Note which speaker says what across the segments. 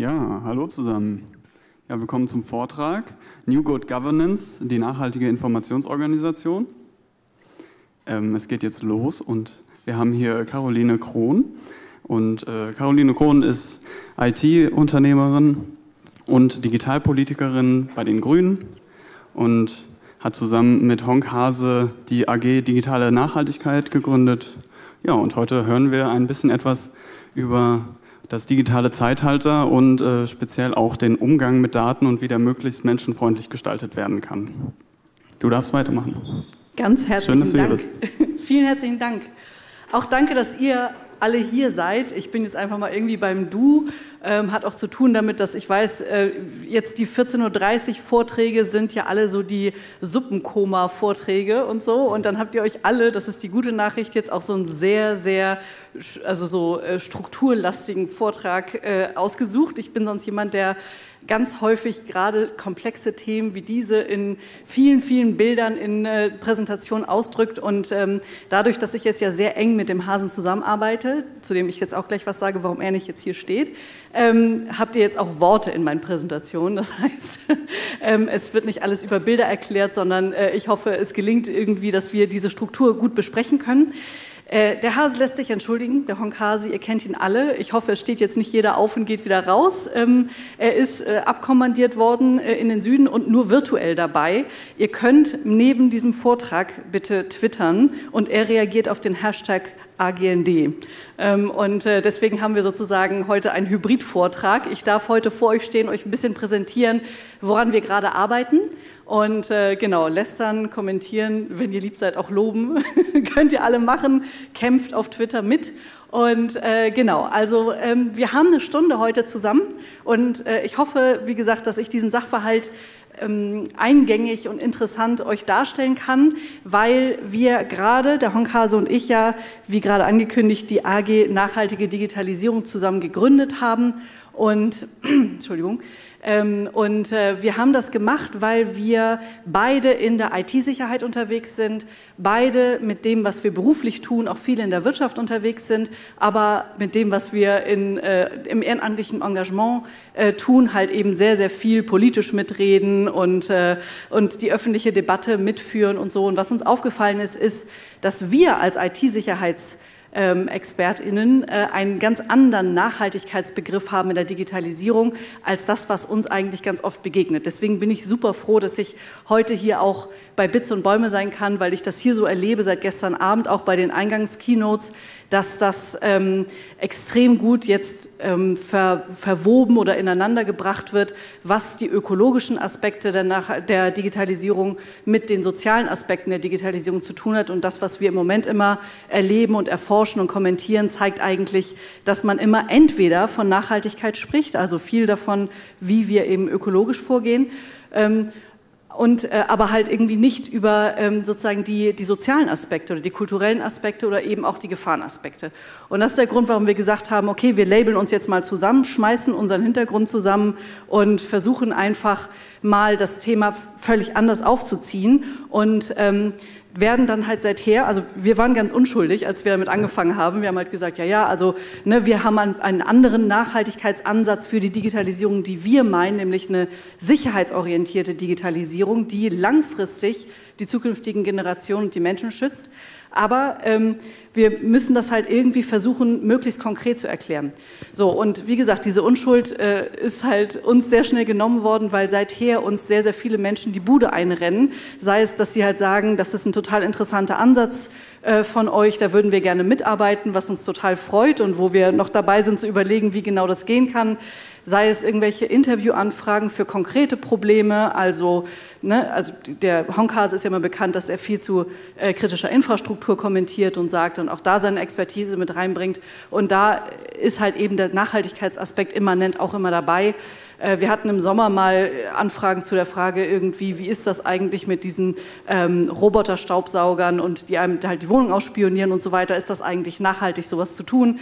Speaker 1: Ja, hallo zusammen. Ja, willkommen zum Vortrag New Good Governance, die nachhaltige Informationsorganisation. Ähm, es geht jetzt los und wir haben hier Caroline Krohn. Und äh, Caroline Krohn ist IT-Unternehmerin und Digitalpolitikerin bei den Grünen und hat zusammen mit Honk Hase die AG Digitale Nachhaltigkeit gegründet. Ja, und heute hören wir ein bisschen etwas über das digitale Zeitalter und äh, speziell auch den Umgang mit Daten und wie der möglichst menschenfreundlich gestaltet werden kann. Du darfst weitermachen.
Speaker 2: Ganz herzlichen Schön, Dank. Vielen herzlichen Dank. Auch danke, dass ihr alle hier seid. Ich bin jetzt einfach mal irgendwie beim Du. Ähm, hat auch zu tun damit, dass ich weiß, äh, jetzt die 14.30 Uhr Vorträge sind ja alle so die Suppenkoma-Vorträge und so. Und dann habt ihr euch alle, das ist die gute Nachricht, jetzt auch so einen sehr, sehr, also so äh, strukturlastigen Vortrag äh, ausgesucht. Ich bin sonst jemand, der ganz häufig gerade komplexe Themen wie diese in vielen, vielen Bildern in äh, Präsentationen ausdrückt. Und ähm, dadurch, dass ich jetzt ja sehr eng mit dem Hasen zusammenarbeite, zu dem ich jetzt auch gleich was sage, warum er nicht jetzt hier steht, ähm, habt ihr jetzt auch Worte in meinen Präsentationen. Das heißt, ähm, es wird nicht alles über Bilder erklärt, sondern äh, ich hoffe, es gelingt irgendwie, dass wir diese Struktur gut besprechen können. Äh, der Hase lässt sich entschuldigen, der Honk Hase, ihr kennt ihn alle. Ich hoffe, es steht jetzt nicht jeder auf und geht wieder raus. Ähm, er ist äh, abkommandiert worden äh, in den Süden und nur virtuell dabei. Ihr könnt neben diesem Vortrag bitte twittern und er reagiert auf den Hashtag AGND. Ähm, und deswegen haben wir sozusagen heute einen Hybridvortrag. Ich darf heute vor euch stehen, euch ein bisschen präsentieren, woran wir gerade arbeiten und äh, genau, lästern, kommentieren, wenn ihr lieb seid, auch loben, könnt ihr alle machen. Kämpft auf Twitter mit. Und äh, genau, also ähm, wir haben eine Stunde heute zusammen und äh, ich hoffe, wie gesagt, dass ich diesen Sachverhalt ähm, eingängig und interessant euch darstellen kann, weil wir gerade, der Honkhase und ich ja, wie gerade angekündigt, die AG Nachhaltige Digitalisierung zusammen gegründet haben. Und, Entschuldigung, und äh, wir haben das gemacht, weil wir beide in der IT-Sicherheit unterwegs sind, beide mit dem, was wir beruflich tun, auch viele in der Wirtschaft unterwegs sind, aber mit dem, was wir in, äh, im ehrenamtlichen Engagement äh, tun, halt eben sehr, sehr viel politisch mitreden und, und die öffentliche Debatte mitführen und so. Und was uns aufgefallen ist, ist, dass wir als IT-Sicherheits- ähm, ExpertInnen äh, einen ganz anderen Nachhaltigkeitsbegriff haben in der Digitalisierung als das, was uns eigentlich ganz oft begegnet. Deswegen bin ich super froh, dass ich heute hier auch bei Bits und Bäume sein kann, weil ich das hier so erlebe seit gestern Abend, auch bei den Eingangskeynotes, dass das ähm, extrem gut jetzt ähm, ver, verwoben oder ineinander gebracht wird, was die ökologischen Aspekte der, Nach der Digitalisierung mit den sozialen Aspekten der Digitalisierung zu tun hat. Und das, was wir im Moment immer erleben und erforschen und kommentieren, zeigt eigentlich, dass man immer entweder von Nachhaltigkeit spricht, also viel davon, wie wir eben ökologisch vorgehen, ähm, und äh, aber halt irgendwie nicht über ähm, sozusagen die, die sozialen Aspekte oder die kulturellen Aspekte oder eben auch die Gefahrenaspekte. Und das ist der Grund, warum wir gesagt haben, okay, wir labeln uns jetzt mal zusammen, schmeißen unseren Hintergrund zusammen und versuchen einfach mal das Thema völlig anders aufzuziehen und ähm, werden dann halt seither, also wir waren ganz unschuldig, als wir damit angefangen haben. Wir haben halt gesagt, ja, ja, also ne, wir haben einen anderen Nachhaltigkeitsansatz für die Digitalisierung, die wir meinen, nämlich eine sicherheitsorientierte Digitalisierung, die langfristig die zukünftigen Generationen und die Menschen schützt. Aber ähm, wir müssen das halt irgendwie versuchen, möglichst konkret zu erklären. So, und wie gesagt, diese Unschuld äh, ist halt uns sehr schnell genommen worden, weil seither uns sehr, sehr viele Menschen die Bude einrennen. Sei es, dass sie halt sagen, das ist ein total interessanter Ansatz äh, von euch, da würden wir gerne mitarbeiten, was uns total freut und wo wir noch dabei sind zu überlegen, wie genau das gehen kann sei es irgendwelche Interviewanfragen für konkrete Probleme. Also, ne, also der Honkase ist ja immer bekannt, dass er viel zu äh, kritischer Infrastruktur kommentiert und sagt und auch da seine Expertise mit reinbringt. Und da ist halt eben der Nachhaltigkeitsaspekt immanent auch immer dabei. Äh, wir hatten im Sommer mal Anfragen zu der Frage irgendwie, wie ist das eigentlich mit diesen ähm, Roboterstaubsaugern und die einem halt die Wohnung ausspionieren und so weiter. Ist das eigentlich nachhaltig, sowas zu tun?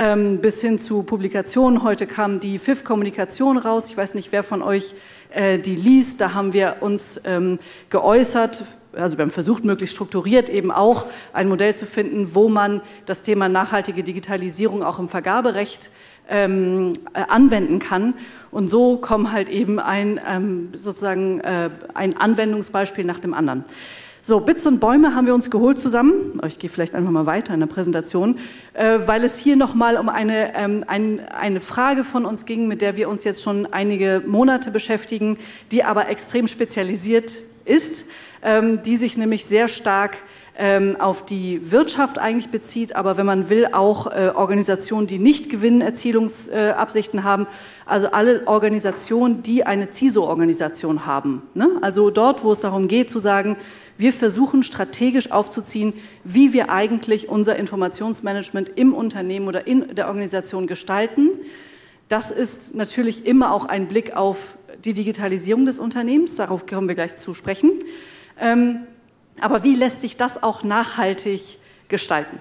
Speaker 2: Ähm, bis hin zu Publikationen. Heute kam die FIF-Kommunikation raus. Ich weiß nicht, wer von euch äh, die liest. Da haben wir uns ähm, geäußert. Also wir haben versucht, möglichst strukturiert eben auch ein Modell zu finden, wo man das Thema nachhaltige Digitalisierung auch im Vergaberecht ähm, äh, anwenden kann. Und so kommen halt eben ein, ähm, sozusagen äh, ein Anwendungsbeispiel nach dem anderen. So, Bits und Bäume haben wir uns geholt zusammen. Ich gehe vielleicht einfach mal weiter in der Präsentation, äh, weil es hier nochmal um eine, ähm, ein, eine Frage von uns ging, mit der wir uns jetzt schon einige Monate beschäftigen, die aber extrem spezialisiert ist, ähm, die sich nämlich sehr stark auf die Wirtschaft eigentlich bezieht, aber wenn man will, auch äh, Organisationen, die nicht Gewinnerzielungsabsichten äh, haben, also alle Organisationen, die eine CISO-Organisation haben. Ne? Also dort, wo es darum geht zu sagen, wir versuchen strategisch aufzuziehen, wie wir eigentlich unser Informationsmanagement im Unternehmen oder in der Organisation gestalten. Das ist natürlich immer auch ein Blick auf die Digitalisierung des Unternehmens, darauf kommen wir gleich zu sprechen. Ähm, aber wie lässt sich das auch nachhaltig gestalten?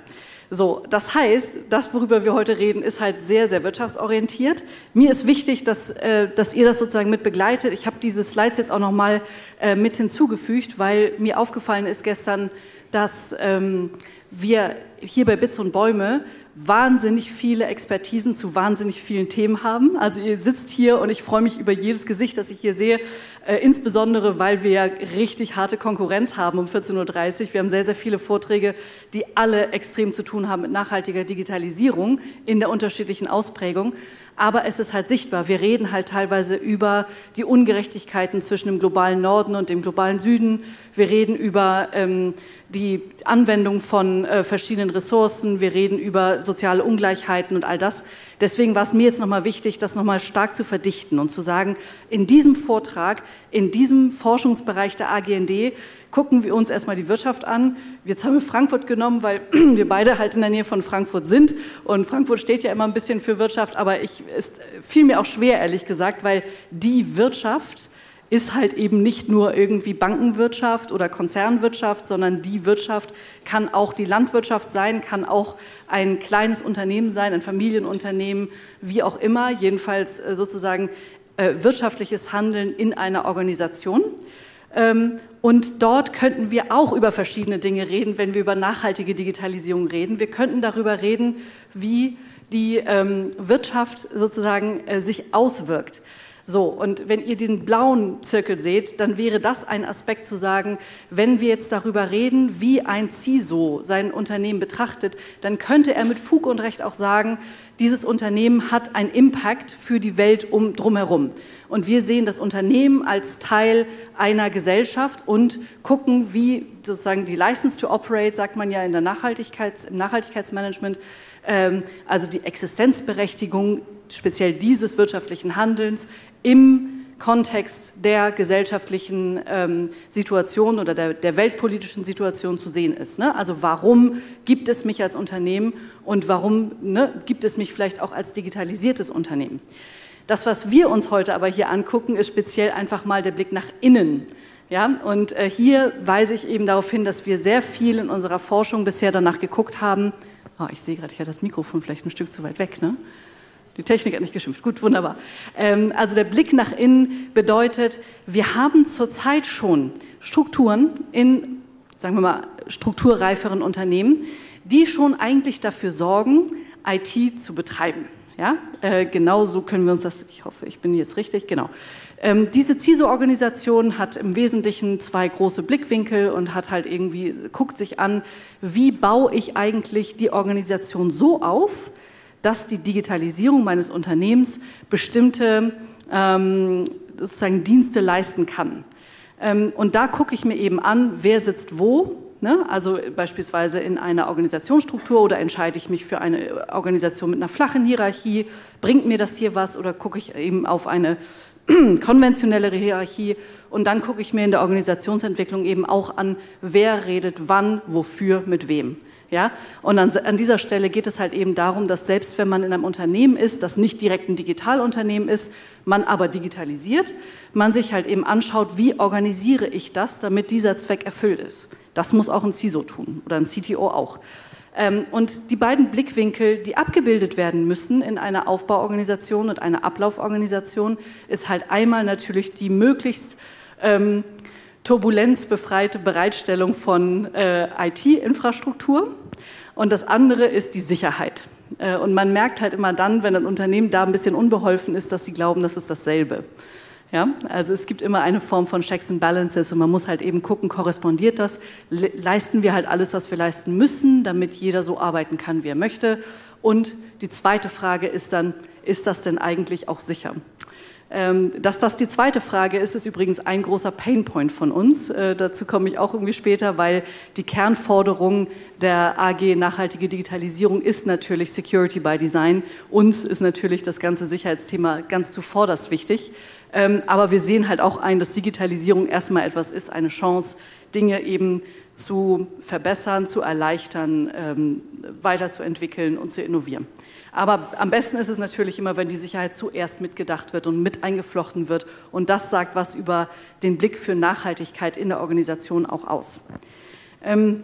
Speaker 2: So, das heißt, das, worüber wir heute reden, ist halt sehr, sehr wirtschaftsorientiert. Mir ist wichtig, dass, äh, dass ihr das sozusagen mit begleitet. Ich habe diese Slides jetzt auch nochmal äh, mit hinzugefügt, weil mir aufgefallen ist gestern, dass ähm, wir hier bei Bits und Bäume wahnsinnig viele Expertisen zu wahnsinnig vielen Themen haben. Also ihr sitzt hier und ich freue mich über jedes Gesicht, das ich hier sehe, äh, insbesondere weil wir ja richtig harte Konkurrenz haben um 14.30 Uhr. Wir haben sehr, sehr viele Vorträge, die alle extrem zu tun haben mit nachhaltiger Digitalisierung in der unterschiedlichen Ausprägung aber es ist halt sichtbar. Wir reden halt teilweise über die Ungerechtigkeiten zwischen dem globalen Norden und dem globalen Süden. Wir reden über ähm, die Anwendung von äh, verschiedenen Ressourcen. Wir reden über soziale Ungleichheiten und all das. Deswegen war es mir jetzt nochmal wichtig, das nochmal stark zu verdichten und zu sagen, in diesem Vortrag, in diesem Forschungsbereich der AGND gucken wir uns erstmal die Wirtschaft an. Jetzt haben wir Frankfurt genommen, weil wir beide halt in der Nähe von Frankfurt sind. Und Frankfurt steht ja immer ein bisschen für Wirtschaft, aber ich, es fiel mir auch schwer, ehrlich gesagt, weil die Wirtschaft ist halt eben nicht nur irgendwie Bankenwirtschaft oder Konzernwirtschaft, sondern die Wirtschaft kann auch die Landwirtschaft sein, kann auch ein kleines Unternehmen sein, ein Familienunternehmen, wie auch immer, jedenfalls äh, sozusagen äh, wirtschaftliches Handeln in einer Organisation. Ähm, und dort könnten wir auch über verschiedene Dinge reden, wenn wir über nachhaltige Digitalisierung reden. Wir könnten darüber reden, wie die ähm, Wirtschaft sozusagen äh, sich auswirkt. So, und wenn ihr den blauen Zirkel seht, dann wäre das ein Aspekt zu sagen, wenn wir jetzt darüber reden, wie ein CISO sein Unternehmen betrachtet, dann könnte er mit Fug und Recht auch sagen, dieses Unternehmen hat einen Impact für die Welt um, drumherum. Und wir sehen das Unternehmen als Teil einer Gesellschaft und gucken, wie sozusagen die License to Operate, sagt man ja in der Nachhaltigkeits, im Nachhaltigkeitsmanagement, ähm, also die Existenzberechtigung speziell dieses wirtschaftlichen Handelns im Kontext der gesellschaftlichen ähm, Situation oder der, der, weltpolitischen Situation zu sehen ist. Ne? Also warum gibt es mich als Unternehmen und warum ne, gibt es mich vielleicht auch als digitalisiertes Unternehmen? Das, was wir uns heute aber hier angucken, ist speziell einfach mal der Blick nach innen. Ja, und äh, hier weise ich eben darauf hin, dass wir sehr viel in unserer Forschung bisher danach geguckt haben. Oh, ich sehe gerade, ich hatte das Mikrofon vielleicht ein Stück zu weit weg. Ne? Die Technik hat nicht geschimpft. Gut, wunderbar. Ähm, also der Blick nach innen bedeutet, wir haben zurzeit schon Strukturen in, sagen wir mal, strukturreiferen Unternehmen, die schon eigentlich dafür sorgen, IT zu betreiben. Ja, äh, genau so können wir uns das, ich hoffe, ich bin jetzt richtig, genau. Ähm, diese CISO-Organisation hat im Wesentlichen zwei große Blickwinkel und hat halt irgendwie, guckt sich an, wie baue ich eigentlich die Organisation so auf, dass die Digitalisierung meines Unternehmens bestimmte ähm, sozusagen Dienste leisten kann. Ähm, und da gucke ich mir eben an, wer sitzt wo. Ne? Also beispielsweise in einer Organisationsstruktur oder entscheide ich mich für eine Organisation mit einer flachen Hierarchie. Bringt mir das hier was oder gucke ich eben auf eine konventionellere Hierarchie und dann gucke ich mir in der Organisationsentwicklung eben auch an, wer redet wann, wofür, mit wem. Ja? Und an, an, dieser Stelle geht es halt eben darum, dass selbst wenn man in einem Unternehmen ist, das nicht direkt ein Digitalunternehmen ist, man aber digitalisiert, man sich halt eben anschaut, wie organisiere ich das, damit dieser Zweck erfüllt ist. Das muss auch ein CISO tun oder ein CTO auch. Ähm, und die beiden Blickwinkel, die abgebildet werden müssen in einer Aufbauorganisation und einer Ablauforganisation, ist halt einmal natürlich die möglichst ähm, turbulenzbefreite Bereitstellung von äh, IT-Infrastruktur und das andere ist die Sicherheit. Äh, und man merkt halt immer dann, wenn ein Unternehmen da ein bisschen unbeholfen ist, dass sie glauben, das ist dasselbe. Ja, also es gibt immer eine Form von Checks and Balances und man muss halt eben gucken, korrespondiert das, leisten wir halt alles, was wir leisten müssen, damit jeder so arbeiten kann, wie er möchte. Und die zweite Frage ist dann, ist das denn eigentlich auch sicher? Ähm, dass das die zweite Frage ist, ist übrigens ein großer Painpoint von uns. Äh, dazu komme ich auch irgendwie später, weil die Kernforderung der AG Nachhaltige Digitalisierung ist natürlich Security by Design. Uns ist natürlich das ganze Sicherheitsthema ganz zuvorderst wichtig. Ähm, aber wir sehen halt auch ein, dass Digitalisierung erstmal etwas ist, eine Chance, Dinge eben zu verbessern, zu erleichtern, ähm, weiterzuentwickeln und zu innovieren. Aber am besten ist es natürlich immer, wenn die Sicherheit zuerst mitgedacht wird und mit eingeflochten wird. Und das sagt was über den Blick für Nachhaltigkeit in der Organisation auch aus. Ähm,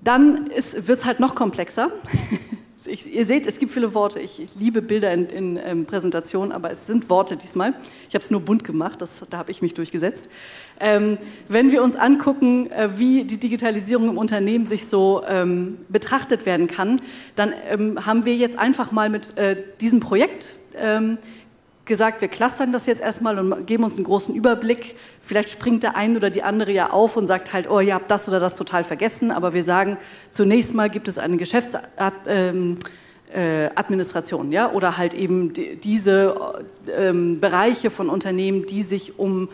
Speaker 2: dann wird es halt noch komplexer. Ich, ihr seht, es gibt viele Worte. Ich, ich liebe Bilder in, in ähm, Präsentationen, aber es sind Worte diesmal. Ich habe es nur bunt gemacht, das, da habe ich mich durchgesetzt. Ähm, wenn wir uns angucken, äh, wie die Digitalisierung im Unternehmen sich so ähm, betrachtet werden kann, dann ähm, haben wir jetzt einfach mal mit äh, diesem Projekt ähm, gesagt, wir clustern das jetzt erstmal und geben uns einen großen Überblick. Vielleicht springt der eine oder die andere ja auf und sagt halt, oh, ihr habt das oder das total vergessen. Aber wir sagen, zunächst mal gibt es eine Geschäftsadministration, ähm, äh, ja, oder halt eben die, diese ähm, Bereiche von Unternehmen, die sich um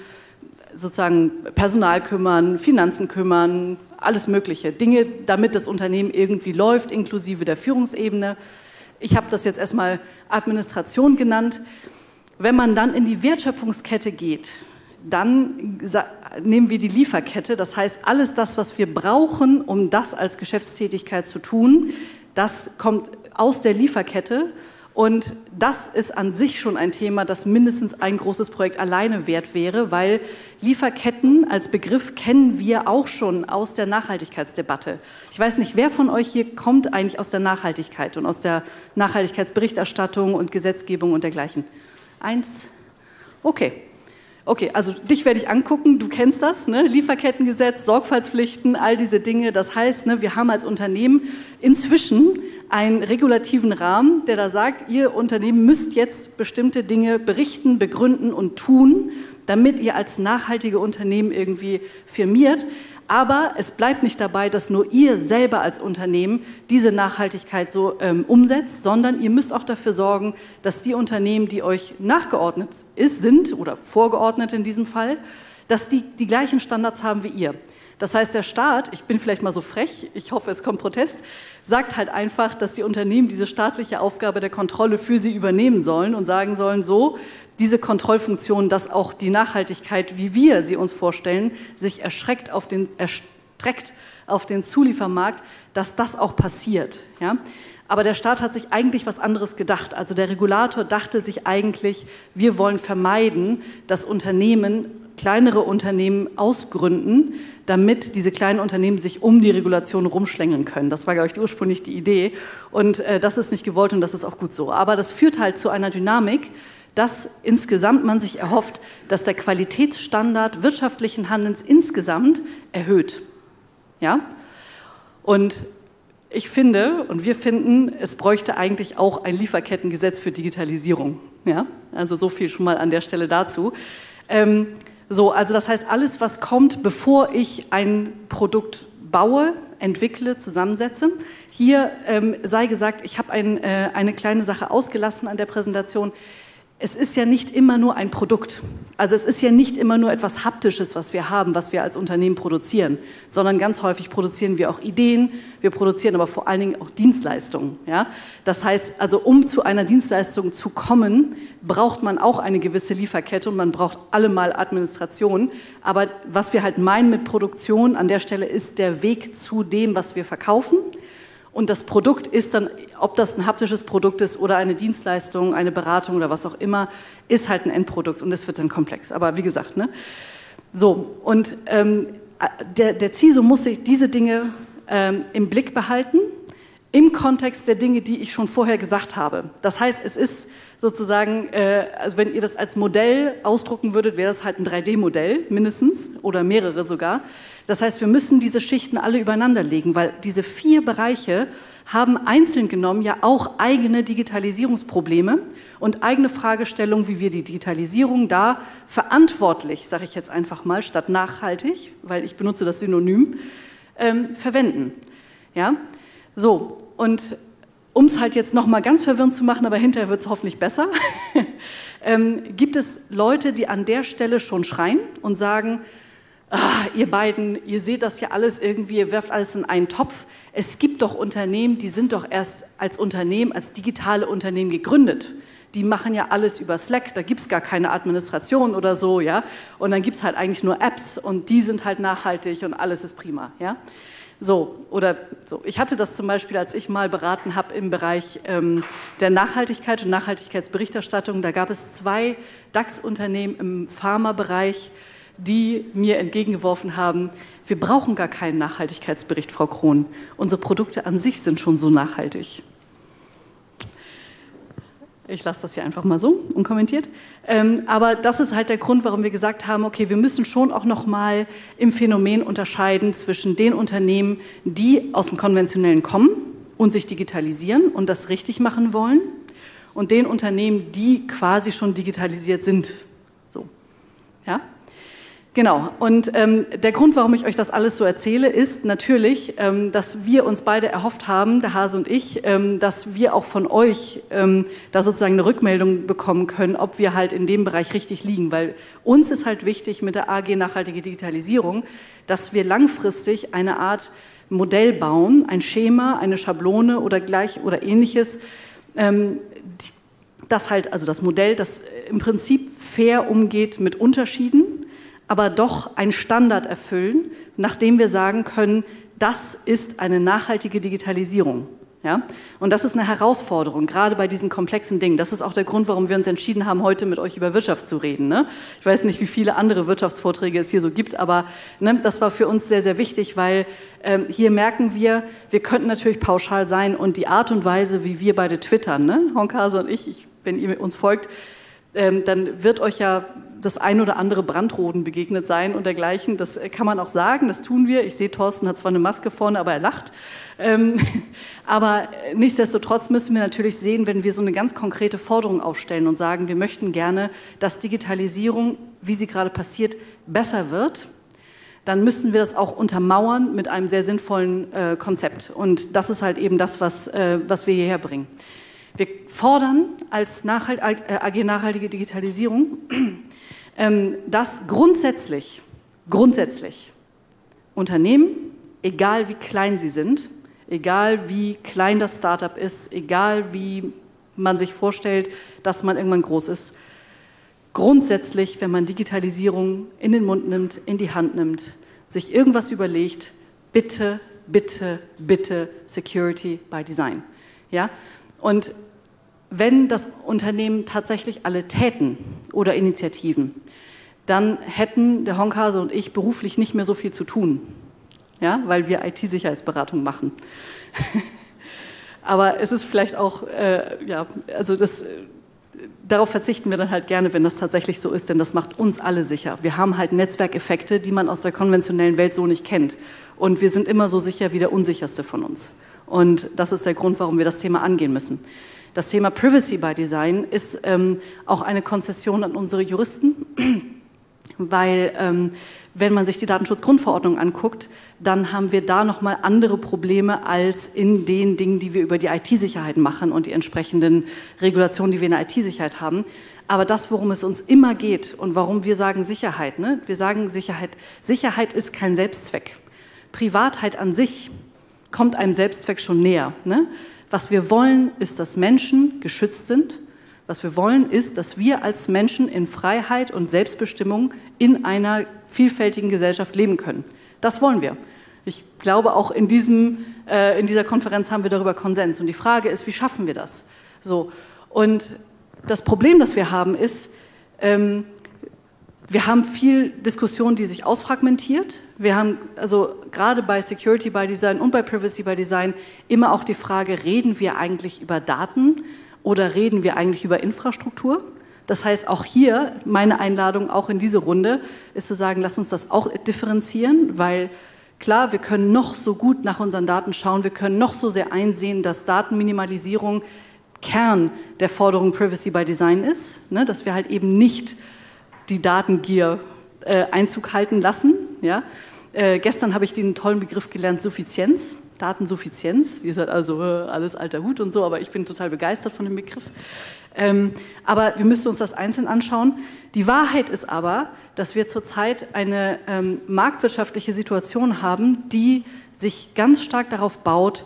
Speaker 2: sozusagen Personal kümmern, Finanzen kümmern, alles Mögliche. Dinge, damit das Unternehmen irgendwie läuft, inklusive der Führungsebene. Ich habe das jetzt erstmal Administration genannt. Wenn man dann in die Wertschöpfungskette geht, dann nehmen wir die Lieferkette. Das heißt, alles das, was wir brauchen, um das als Geschäftstätigkeit zu tun, das kommt aus der Lieferkette. Und das ist an sich schon ein Thema, das mindestens ein großes Projekt alleine wert wäre, weil Lieferketten als Begriff kennen wir auch schon aus der Nachhaltigkeitsdebatte. Ich weiß nicht, wer von euch hier kommt eigentlich aus der Nachhaltigkeit und aus der Nachhaltigkeitsberichterstattung und Gesetzgebung und dergleichen. Eins. Okay. Okay, also dich werde ich angucken, du kennst das, ne? Lieferkettengesetz, Sorgfaltspflichten, all diese Dinge. Das heißt, ne, wir haben als Unternehmen inzwischen einen regulativen Rahmen, der da sagt, ihr Unternehmen müsst jetzt bestimmte Dinge berichten, begründen und tun, damit ihr als nachhaltige Unternehmen irgendwie firmiert. Aber es bleibt nicht dabei, dass nur ihr selber als Unternehmen diese Nachhaltigkeit so ähm, umsetzt, sondern ihr müsst auch dafür sorgen, dass die Unternehmen, die euch nachgeordnet ist, sind oder vorgeordnet in diesem Fall, dass die die gleichen Standards haben wie ihr. Das heißt, der Staat, ich bin vielleicht mal so frech, ich hoffe, es kommt Protest, sagt halt einfach, dass die Unternehmen diese staatliche Aufgabe der Kontrolle für sie übernehmen sollen und sagen sollen, so, diese Kontrollfunktion, dass auch die Nachhaltigkeit, wie wir sie uns vorstellen, sich erschreckt auf den, erstreckt auf den Zuliefermarkt, dass das auch passiert. Ja? Aber der Staat hat sich eigentlich was anderes gedacht. Also der Regulator dachte sich eigentlich, wir wollen vermeiden, dass Unternehmen kleinere Unternehmen ausgründen, damit diese kleinen Unternehmen sich um die Regulation rumschlängeln können. Das war, glaube ich, ursprünglich die Idee. Und äh, das ist nicht gewollt und das ist auch gut so. Aber das führt halt zu einer Dynamik, dass insgesamt man sich erhofft, dass der Qualitätsstandard wirtschaftlichen Handelns insgesamt erhöht. Ja? Und ich finde und wir finden, es bräuchte eigentlich auch ein Lieferkettengesetz für Digitalisierung. Ja? Also so viel schon mal an der Stelle dazu. Ähm, so, also das heißt, alles, was kommt, bevor ich ein Produkt baue, entwickle, zusammensetze. Hier ähm, sei gesagt, ich habe ein, äh, eine kleine Sache ausgelassen an der Präsentation es ist ja nicht immer nur ein Produkt. Also es ist ja nicht immer nur etwas Haptisches, was wir haben, was wir als Unternehmen produzieren, sondern ganz häufig produzieren wir auch Ideen, wir produzieren aber vor allen Dingen auch Dienstleistungen. Ja? Das heißt, also um zu einer Dienstleistung zu kommen, braucht man auch eine gewisse Lieferkette und man braucht allemal Administration. Aber was wir halt meinen mit Produktion an der Stelle ist der Weg zu dem, was wir verkaufen. Und das Produkt ist dann, ob das ein haptisches Produkt ist oder eine Dienstleistung, eine Beratung oder was auch immer, ist halt ein Endprodukt und es wird dann komplex. Aber wie gesagt, ne? So, und ähm, der, der CISO muss sich diese Dinge ähm, im Blick behalten, im Kontext der Dinge, die ich schon vorher gesagt habe. Das heißt, es ist sozusagen, äh, also wenn ihr das als Modell ausdrucken würdet, wäre das halt ein 3D-Modell mindestens oder mehrere sogar. Das heißt, wir müssen diese Schichten alle übereinander legen, weil diese vier Bereiche haben einzeln genommen ja auch eigene Digitalisierungsprobleme und eigene Fragestellungen, wie wir die Digitalisierung da verantwortlich, sage ich jetzt einfach mal, statt nachhaltig, weil ich benutze das Synonym, ähm, verwenden. Ja, so und um es halt jetzt noch mal ganz verwirrend zu machen, aber hinterher wird es hoffentlich besser, ähm, gibt es Leute, die an der Stelle schon schreien und sagen, ah, ihr beiden, ihr seht das ja alles irgendwie, ihr werft alles in einen Topf. Es gibt doch Unternehmen, die sind doch erst als Unternehmen, als digitale Unternehmen gegründet. Die machen ja alles über Slack, da gibt es gar keine Administration oder so, ja. Und dann gibt es halt eigentlich nur Apps und die sind halt nachhaltig und alles ist prima, ja. So, oder so. Ich hatte das zum Beispiel, als ich mal beraten habe im Bereich ähm, der Nachhaltigkeit und Nachhaltigkeitsberichterstattung. Da gab es zwei DAX-Unternehmen im Pharmabereich, die mir entgegengeworfen haben, wir brauchen gar keinen Nachhaltigkeitsbericht, Frau Krohn. Unsere Produkte an sich sind schon so nachhaltig. Ich lasse das hier einfach mal so unkommentiert. Ähm, aber das ist halt der Grund, warum wir gesagt haben, okay, wir müssen schon auch noch mal im Phänomen unterscheiden zwischen den Unternehmen, die aus dem Konventionellen kommen und sich digitalisieren und das richtig machen wollen, und den Unternehmen, die quasi schon digitalisiert sind. So, ja. Genau, und ähm, der Grund, warum ich euch das alles so erzähle, ist natürlich, ähm, dass wir uns beide erhofft haben, der Hase und ich, ähm, dass wir auch von euch ähm, da sozusagen eine Rückmeldung bekommen können, ob wir halt in dem Bereich richtig liegen. Weil uns ist halt wichtig mit der AG Nachhaltige Digitalisierung, dass wir langfristig eine Art Modell bauen, ein Schema, eine Schablone oder gleich oder ähnliches, ähm, das halt, also das Modell, das im Prinzip fair umgeht mit Unterschieden aber doch einen Standard erfüllen, nachdem wir sagen können, das ist eine nachhaltige Digitalisierung. Ja? Und das ist eine Herausforderung, gerade bei diesen komplexen Dingen. Das ist auch der Grund, warum wir uns entschieden haben, heute mit euch über Wirtschaft zu reden. Ne? Ich weiß nicht, wie viele andere Wirtschaftsvorträge es hier so gibt, aber ne, das war für uns sehr, sehr wichtig, weil ähm, hier merken wir, wir könnten natürlich pauschal sein und die Art und Weise, wie wir beide twittern, ne? Honkase und ich, ich wenn ihr uns folgt, ähm, dann wird euch ja das ein oder andere Brandroden begegnet sein und dergleichen. Das kann man auch sagen, das tun wir. Ich sehe, Thorsten hat zwar eine Maske vorne, aber er lacht. Ähm, aber nichtsdestotrotz müssen wir natürlich sehen, wenn wir so eine ganz konkrete Forderung aufstellen und sagen, wir möchten gerne, dass Digitalisierung, wie sie gerade passiert, besser wird, dann müssen wir das auch untermauern mit einem sehr sinnvollen äh, Konzept. Und das ist halt eben das, was, äh, was wir hierher bringen. Wir fordern als Nachhalt, äh, AG Nachhaltige Digitalisierung, ähm, dass grundsätzlich, grundsätzlich Unternehmen, egal wie klein sie sind, egal wie klein das Startup ist, egal wie man sich vorstellt, dass man irgendwann groß ist, grundsätzlich, wenn man Digitalisierung in den Mund nimmt, in die Hand nimmt, sich irgendwas überlegt, bitte, bitte, bitte Security by Design. Ja? Und wenn das Unternehmen tatsächlich alle täten oder Initiativen, dann hätten der Honkhase und ich beruflich nicht mehr so viel zu tun, ja, weil wir IT-Sicherheitsberatung machen. Aber es ist vielleicht auch, äh, ja, also das, darauf verzichten wir dann halt gerne, wenn das tatsächlich so ist, denn das macht uns alle sicher. Wir haben halt Netzwerkeffekte, die man aus der konventionellen Welt so nicht kennt. Und wir sind immer so sicher wie der unsicherste von uns. Und das ist der Grund, warum wir das Thema angehen müssen. Das Thema Privacy by Design ist ähm, auch eine Konzession an unsere Juristen, weil ähm, wenn man sich die Datenschutzgrundverordnung anguckt, dann haben wir da nochmal andere Probleme als in den Dingen, die wir über die IT-Sicherheit machen und die entsprechenden Regulationen, die wir in der IT-Sicherheit haben. Aber das, worum es uns immer geht und warum wir sagen Sicherheit, ne? wir sagen Sicherheit, Sicherheit ist kein Selbstzweck. Privatheit an sich kommt einem Selbstzweck schon näher. Ne? Was wir wollen, ist, dass Menschen geschützt sind. Was wir wollen, ist, dass wir als Menschen in Freiheit und Selbstbestimmung in einer vielfältigen Gesellschaft leben können. Das wollen wir. Ich glaube, auch in, diesem, äh, in dieser Konferenz haben wir darüber Konsens. Und die Frage ist, wie schaffen wir das? So. Und das Problem, das wir haben, ist, ähm, wir haben viel Diskussion, die sich ausfragmentiert. Wir haben also gerade bei Security by Design und bei Privacy by Design immer auch die Frage, reden wir eigentlich über Daten oder reden wir eigentlich über Infrastruktur? Das heißt, auch hier meine Einladung, auch in diese Runde, ist zu sagen, lass uns das auch differenzieren, weil klar, wir können noch so gut nach unseren Daten schauen, wir können noch so sehr einsehen, dass Datenminimalisierung Kern der Forderung Privacy by Design ist, ne, dass wir halt eben nicht die Datengier äh, Einzug halten lassen. Ja. Äh, gestern habe ich den tollen Begriff gelernt, Suffizienz. Datensuffizienz. Ihr seid also äh, alles alter Hut und so, aber ich bin total begeistert von dem Begriff. Ähm, aber wir müssen uns das einzeln anschauen. Die Wahrheit ist aber, dass wir zurzeit eine ähm, marktwirtschaftliche Situation haben, die sich ganz stark darauf baut,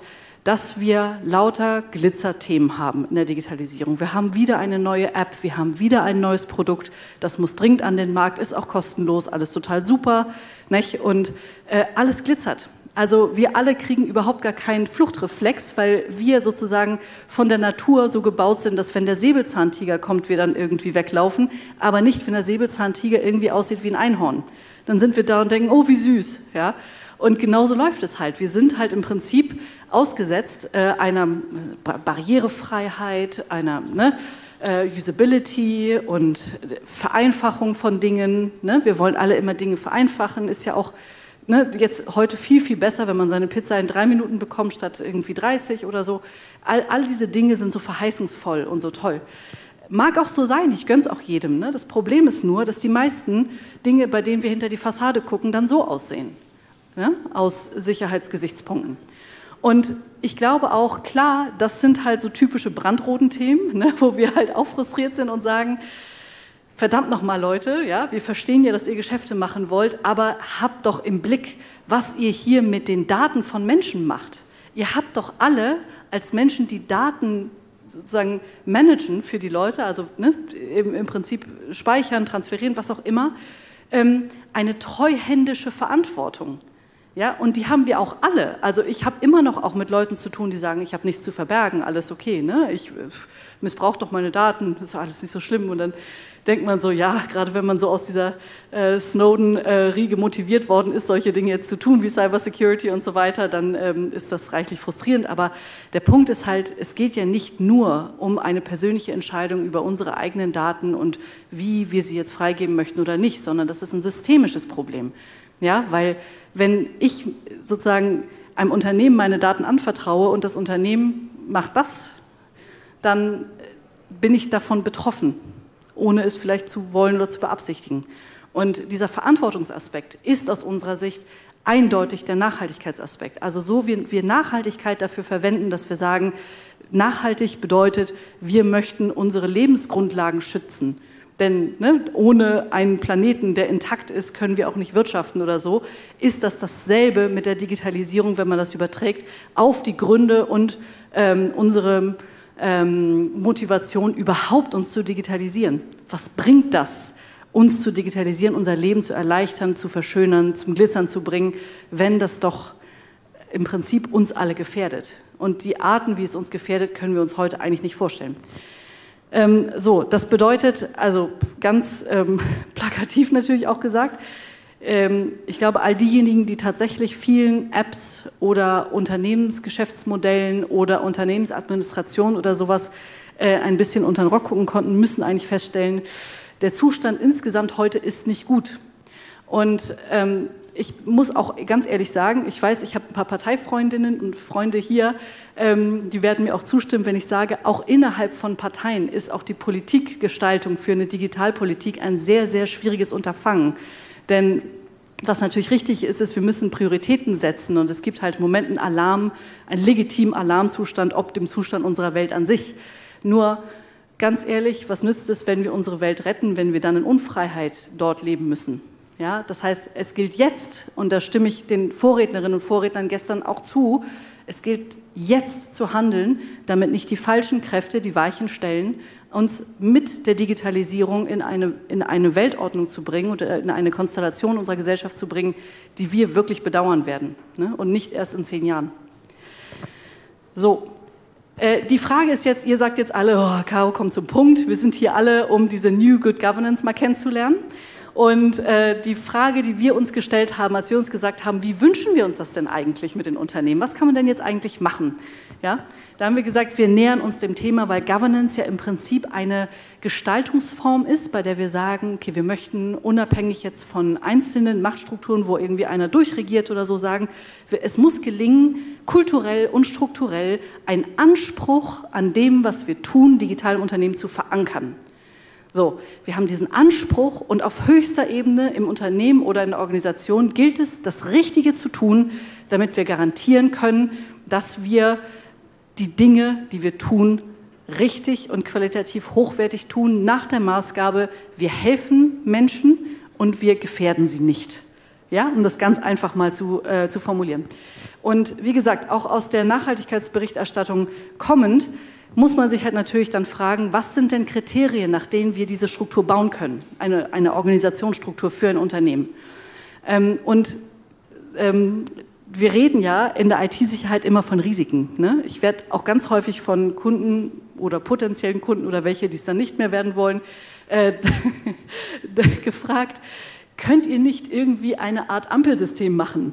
Speaker 2: dass wir lauter Glitzerthemen haben in der Digitalisierung. Wir haben wieder eine neue App, wir haben wieder ein neues Produkt, das muss dringend an den Markt, ist auch kostenlos, alles total super. Nicht? Und äh, alles glitzert. Also wir alle kriegen überhaupt gar keinen Fluchtreflex, weil wir sozusagen von der Natur so gebaut sind, dass wenn der Säbelzahntiger kommt, wir dann irgendwie weglaufen, aber nicht, wenn der Säbelzahntiger irgendwie aussieht wie ein Einhorn. Dann sind wir da und denken, oh, wie süß. Ja? Und genauso läuft es halt. Wir sind halt im Prinzip ausgesetzt äh, einer Barrierefreiheit, einer ne, äh, Usability und Vereinfachung von Dingen. Ne? Wir wollen alle immer Dinge vereinfachen, ist ja auch ne, jetzt heute viel, viel besser, wenn man seine Pizza in drei Minuten bekommt statt irgendwie 30 oder so. All, all diese Dinge sind so verheißungsvoll und so toll. Mag auch so sein, ich gönn's auch jedem. Ne? Das Problem ist nur, dass die meisten Dinge, bei denen wir hinter die Fassade gucken, dann so aussehen, ne? aus Sicherheitsgesichtspunkten. Und ich glaube auch, klar, das sind halt so typische brandroten Themen, ne? wo wir halt auch frustriert sind und sagen, verdammt nochmal Leute, ja, wir verstehen ja, dass ihr Geschäfte machen wollt, aber habt doch im Blick, was ihr hier mit den Daten von Menschen macht. Ihr habt doch alle als Menschen, die Daten sozusagen managen für die Leute, also ne, im, im, Prinzip speichern, transferieren, was auch immer, ähm, eine treuhändische Verantwortung. Ja, und die haben wir auch alle. Also ich habe immer noch auch mit Leuten zu tun, die sagen, ich habe nichts zu verbergen, alles okay. Ne? Ich äh, missbrauche doch meine Daten, das ist alles nicht so schlimm. Und dann denkt man so, ja, gerade wenn man so aus dieser äh, Snowden-Riege motiviert worden ist, solche Dinge jetzt zu tun wie Cybersecurity und so weiter, dann ähm, ist das reichlich frustrierend. Aber der Punkt ist halt, es geht ja nicht nur um eine persönliche Entscheidung über unsere eigenen Daten und wie wir sie jetzt freigeben möchten oder nicht, sondern das ist ein systemisches Problem. Ja, weil wenn ich sozusagen einem Unternehmen meine Daten anvertraue und das Unternehmen macht das, dann bin ich davon betroffen, ohne es vielleicht zu wollen oder zu beabsichtigen. Und dieser Verantwortungsaspekt ist aus unserer Sicht eindeutig der Nachhaltigkeitsaspekt. Also so wie wir Nachhaltigkeit dafür verwenden, dass wir sagen, nachhaltig bedeutet, wir möchten unsere Lebensgrundlagen schützen. Denn ne, ohne einen Planeten, der intakt ist, können wir auch nicht wirtschaften oder so. Ist das dasselbe mit der Digitalisierung, wenn man das überträgt, auf die Gründe und ähm, unsere ähm, Motivation, überhaupt uns zu digitalisieren? Was bringt das, uns zu digitalisieren, unser Leben zu erleichtern, zu verschönern, zum Glitzern zu bringen, wenn das doch im Prinzip uns alle gefährdet? Und die Arten, wie es uns gefährdet, können wir uns heute eigentlich nicht vorstellen. Ähm, so, das bedeutet, also ganz ähm, plakativ natürlich auch gesagt, ähm, ich glaube, all diejenigen, die tatsächlich vielen Apps oder Unternehmensgeschäftsmodellen oder Unternehmensadministration oder sowas äh, ein bisschen unter den Rock gucken konnten, müssen eigentlich feststellen, der Zustand insgesamt heute ist nicht gut. Und ähm, ich muss auch ganz ehrlich sagen, ich weiß, ich habe ein paar Parteifreundinnen und Freunde hier, ähm, die werden mir auch zustimmen, wenn ich sage, auch innerhalb von Parteien ist auch die Politikgestaltung für eine Digitalpolitik ein sehr, sehr schwieriges Unterfangen. Denn was natürlich richtig ist, ist, wir müssen Prioritäten setzen und es gibt halt im Moment einen Alarm, einen legitimen Alarmzustand ob dem Zustand unserer Welt an sich. Nur ganz ehrlich, was nützt es, wenn wir unsere Welt retten, wenn wir dann in Unfreiheit dort leben müssen? Ja, das heißt, es gilt jetzt, und da stimme ich den Vorrednerinnen und Vorrednern gestern auch zu, es gilt jetzt zu handeln, damit nicht die falschen Kräfte die Weichen stellen, uns mit der Digitalisierung in eine, in eine Weltordnung zu bringen oder in eine Konstellation unserer Gesellschaft zu bringen, die wir wirklich bedauern werden ne? und nicht erst in zehn Jahren. So, äh, die Frage ist jetzt, ihr sagt jetzt alle, oh, Caro kommt zum Punkt, wir sind hier alle, um diese New Good Governance mal kennenzulernen. Und äh, die Frage, die wir uns gestellt haben, als wir uns gesagt haben, wie wünschen wir uns das denn eigentlich mit den Unternehmen? Was kann man denn jetzt eigentlich machen? Ja, da haben wir gesagt, wir nähern uns dem Thema, weil Governance ja im Prinzip eine Gestaltungsform ist, bei der wir sagen, okay, wir möchten unabhängig jetzt von einzelnen Machtstrukturen, wo irgendwie einer durchregiert oder so sagen, es muss gelingen, kulturell und strukturell einen Anspruch an dem, was wir tun, digital im Unternehmen zu verankern. So, wir haben diesen Anspruch und auf höchster Ebene im Unternehmen oder in der Organisation gilt es, das Richtige zu tun, damit wir garantieren können, dass wir die Dinge, die wir tun, richtig und qualitativ hochwertig tun, nach der Maßgabe, wir helfen Menschen und wir gefährden sie nicht. Ja, um das ganz einfach mal zu, äh, zu formulieren. Und wie gesagt, auch aus der Nachhaltigkeitsberichterstattung kommend, muss man sich halt natürlich dann fragen, was sind denn Kriterien, nach denen wir diese Struktur bauen können, eine, eine Organisationsstruktur für ein Unternehmen. Ähm, und ähm, wir reden ja in der IT-Sicherheit immer von Risiken. Ne? Ich werde auch ganz häufig von Kunden oder potenziellen Kunden oder welche, die es dann nicht mehr werden wollen, äh, gefragt, könnt ihr nicht irgendwie eine Art Ampelsystem machen?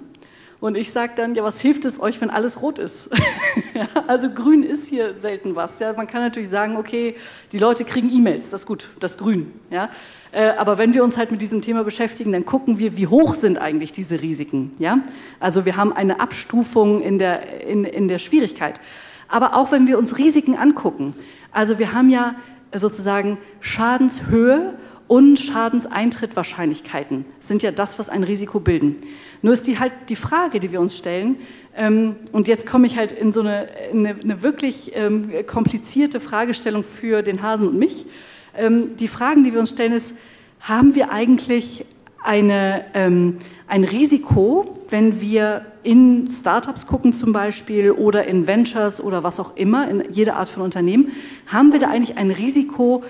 Speaker 2: Und ich sage dann, ja, was hilft es euch, wenn alles rot ist? also grün ist hier selten was. Ja, man kann natürlich sagen, okay, die Leute kriegen E-Mails, das ist gut, das ist grün. Ja? Äh, aber wenn wir uns halt mit diesem Thema beschäftigen, dann gucken wir, wie hoch sind eigentlich diese Risiken. Ja? Also wir haben eine Abstufung in der, in, in der Schwierigkeit. Aber auch wenn wir uns Risiken angucken, also wir haben ja sozusagen Schadenshöhe und Schadenseintrittswahrscheinlichkeiten sind ja das, was ein Risiko bilden. Nur ist die halt die Frage, die wir uns stellen, ähm, und jetzt komme ich halt in so eine, in eine, eine wirklich ähm, komplizierte Fragestellung für den Hasen und mich. Ähm, die Fragen, die wir uns stellen, ist, haben wir eigentlich eine, ähm, ein Risiko, wenn wir in Startups gucken zum Beispiel oder in Ventures oder was auch immer, in jeder Art von Unternehmen, haben wir da eigentlich ein Risiko,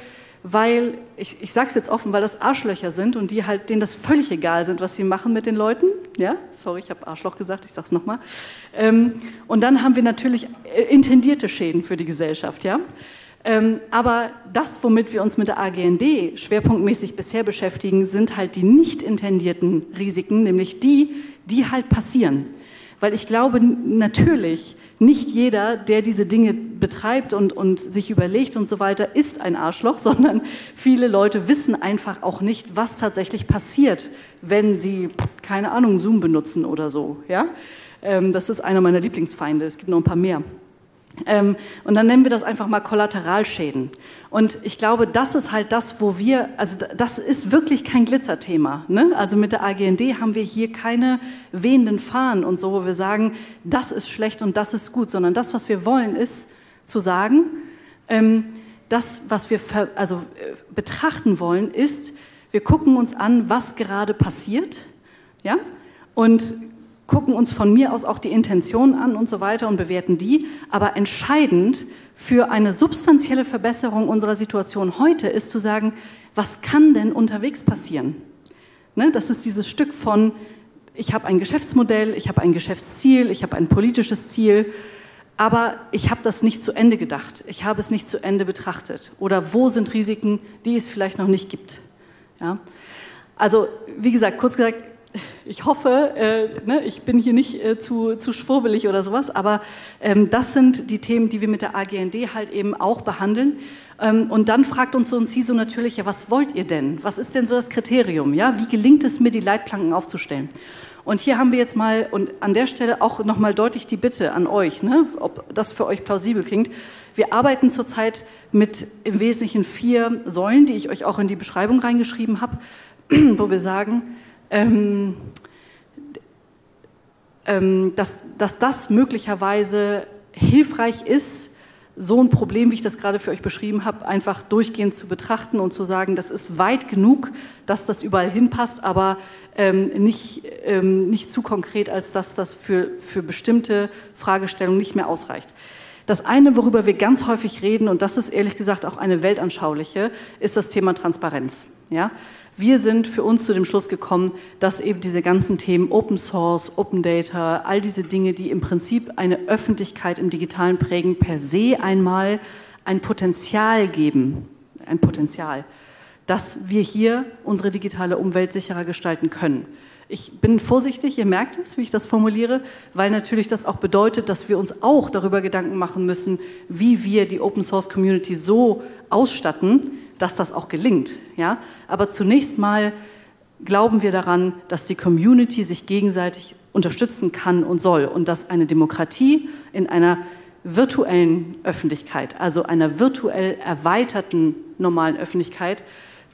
Speaker 2: weil, ich, ich sage es jetzt offen, weil das Arschlöcher sind und die halt, denen das völlig egal sind, was sie machen mit den Leuten. Ja, sorry, ich habe Arschloch gesagt, ich sage es nochmal. Ähm, und dann haben wir natürlich äh, intendierte Schäden für die Gesellschaft, ja. Ähm, aber das, womit wir uns mit der AGND schwerpunktmäßig bisher beschäftigen, sind halt die nicht intendierten Risiken, nämlich die, die halt passieren. Weil ich glaube, natürlich, nicht jeder, der diese Dinge betreibt und, und sich überlegt und so weiter, ist ein Arschloch, sondern viele Leute wissen einfach auch nicht, was tatsächlich passiert, wenn sie, keine Ahnung, Zoom benutzen oder so. Ja? Ähm, das ist einer meiner Lieblingsfeinde, es gibt noch ein paar mehr. Ähm, und dann nennen wir das einfach mal Kollateralschäden. Und ich glaube, das ist halt das, wo wir, also das ist wirklich kein Glitzerthema. Ne? Also mit der AGND haben wir hier keine wehenden Fahnen und so, wo wir sagen, das ist schlecht und das ist gut, sondern das, was wir wollen, ist zu sagen, ähm, das, was wir also, äh, betrachten wollen, ist, wir gucken uns an, was gerade passiert, ja, und gucken uns von mir aus auch die Intentionen an und so weiter und bewerten die. Aber entscheidend für eine substanzielle Verbesserung unserer Situation heute ist zu sagen, was kann denn unterwegs passieren? Ne, das ist dieses Stück von, ich habe ein Geschäftsmodell, ich habe ein Geschäftsziel, ich habe ein politisches Ziel, aber ich habe das nicht zu Ende gedacht, ich habe es nicht zu Ende betrachtet. Oder wo sind Risiken, die es vielleicht noch nicht gibt? Ja? Also, wie gesagt, kurz gesagt, ich hoffe, äh, ne, ich bin hier nicht äh, zu, zu schwurbelig oder sowas, aber ähm, das sind die Themen, die wir mit der AGND halt eben auch behandeln. Ähm, und dann fragt uns so ein CISO natürlich, ja, was wollt ihr denn? Was ist denn so das Kriterium? Ja? Wie gelingt es mir, die Leitplanken aufzustellen? Und hier haben wir jetzt mal, und an der Stelle auch nochmal deutlich die Bitte an euch, ne, ob das für euch plausibel klingt. Wir arbeiten zurzeit mit im Wesentlichen vier Säulen, die ich euch auch in die Beschreibung reingeschrieben habe, wo wir sagen, ähm, ähm, dass, dass das möglicherweise hilfreich ist, so ein Problem, wie ich das gerade für euch beschrieben habe, einfach durchgehend zu betrachten und zu sagen, das ist weit genug, dass das überall hinpasst, aber ähm, nicht, ähm, nicht zu konkret, als dass das für, für bestimmte Fragestellungen nicht mehr ausreicht. Das eine, worüber wir ganz häufig reden, und das ist ehrlich gesagt auch eine weltanschauliche, ist das Thema Transparenz. Ja? Wir sind für uns zu dem Schluss gekommen, dass eben diese ganzen Themen Open Source, Open Data, all diese Dinge, die im Prinzip eine Öffentlichkeit im Digitalen prägen, per se einmal ein Potenzial geben. Ein Potenzial. dass wir hier unsere digitale Umwelt sicherer gestalten können. Ich bin vorsichtig, ihr merkt es, wie ich das formuliere, weil natürlich das auch bedeutet, dass wir uns auch darüber Gedanken machen müssen, wie wir die Open Source Community so ausstatten, dass das auch gelingt. Ja? Aber zunächst mal glauben wir daran, dass die Community sich gegenseitig unterstützen kann und soll und dass eine Demokratie in einer virtuellen Öffentlichkeit, also einer virtuell erweiterten normalen Öffentlichkeit,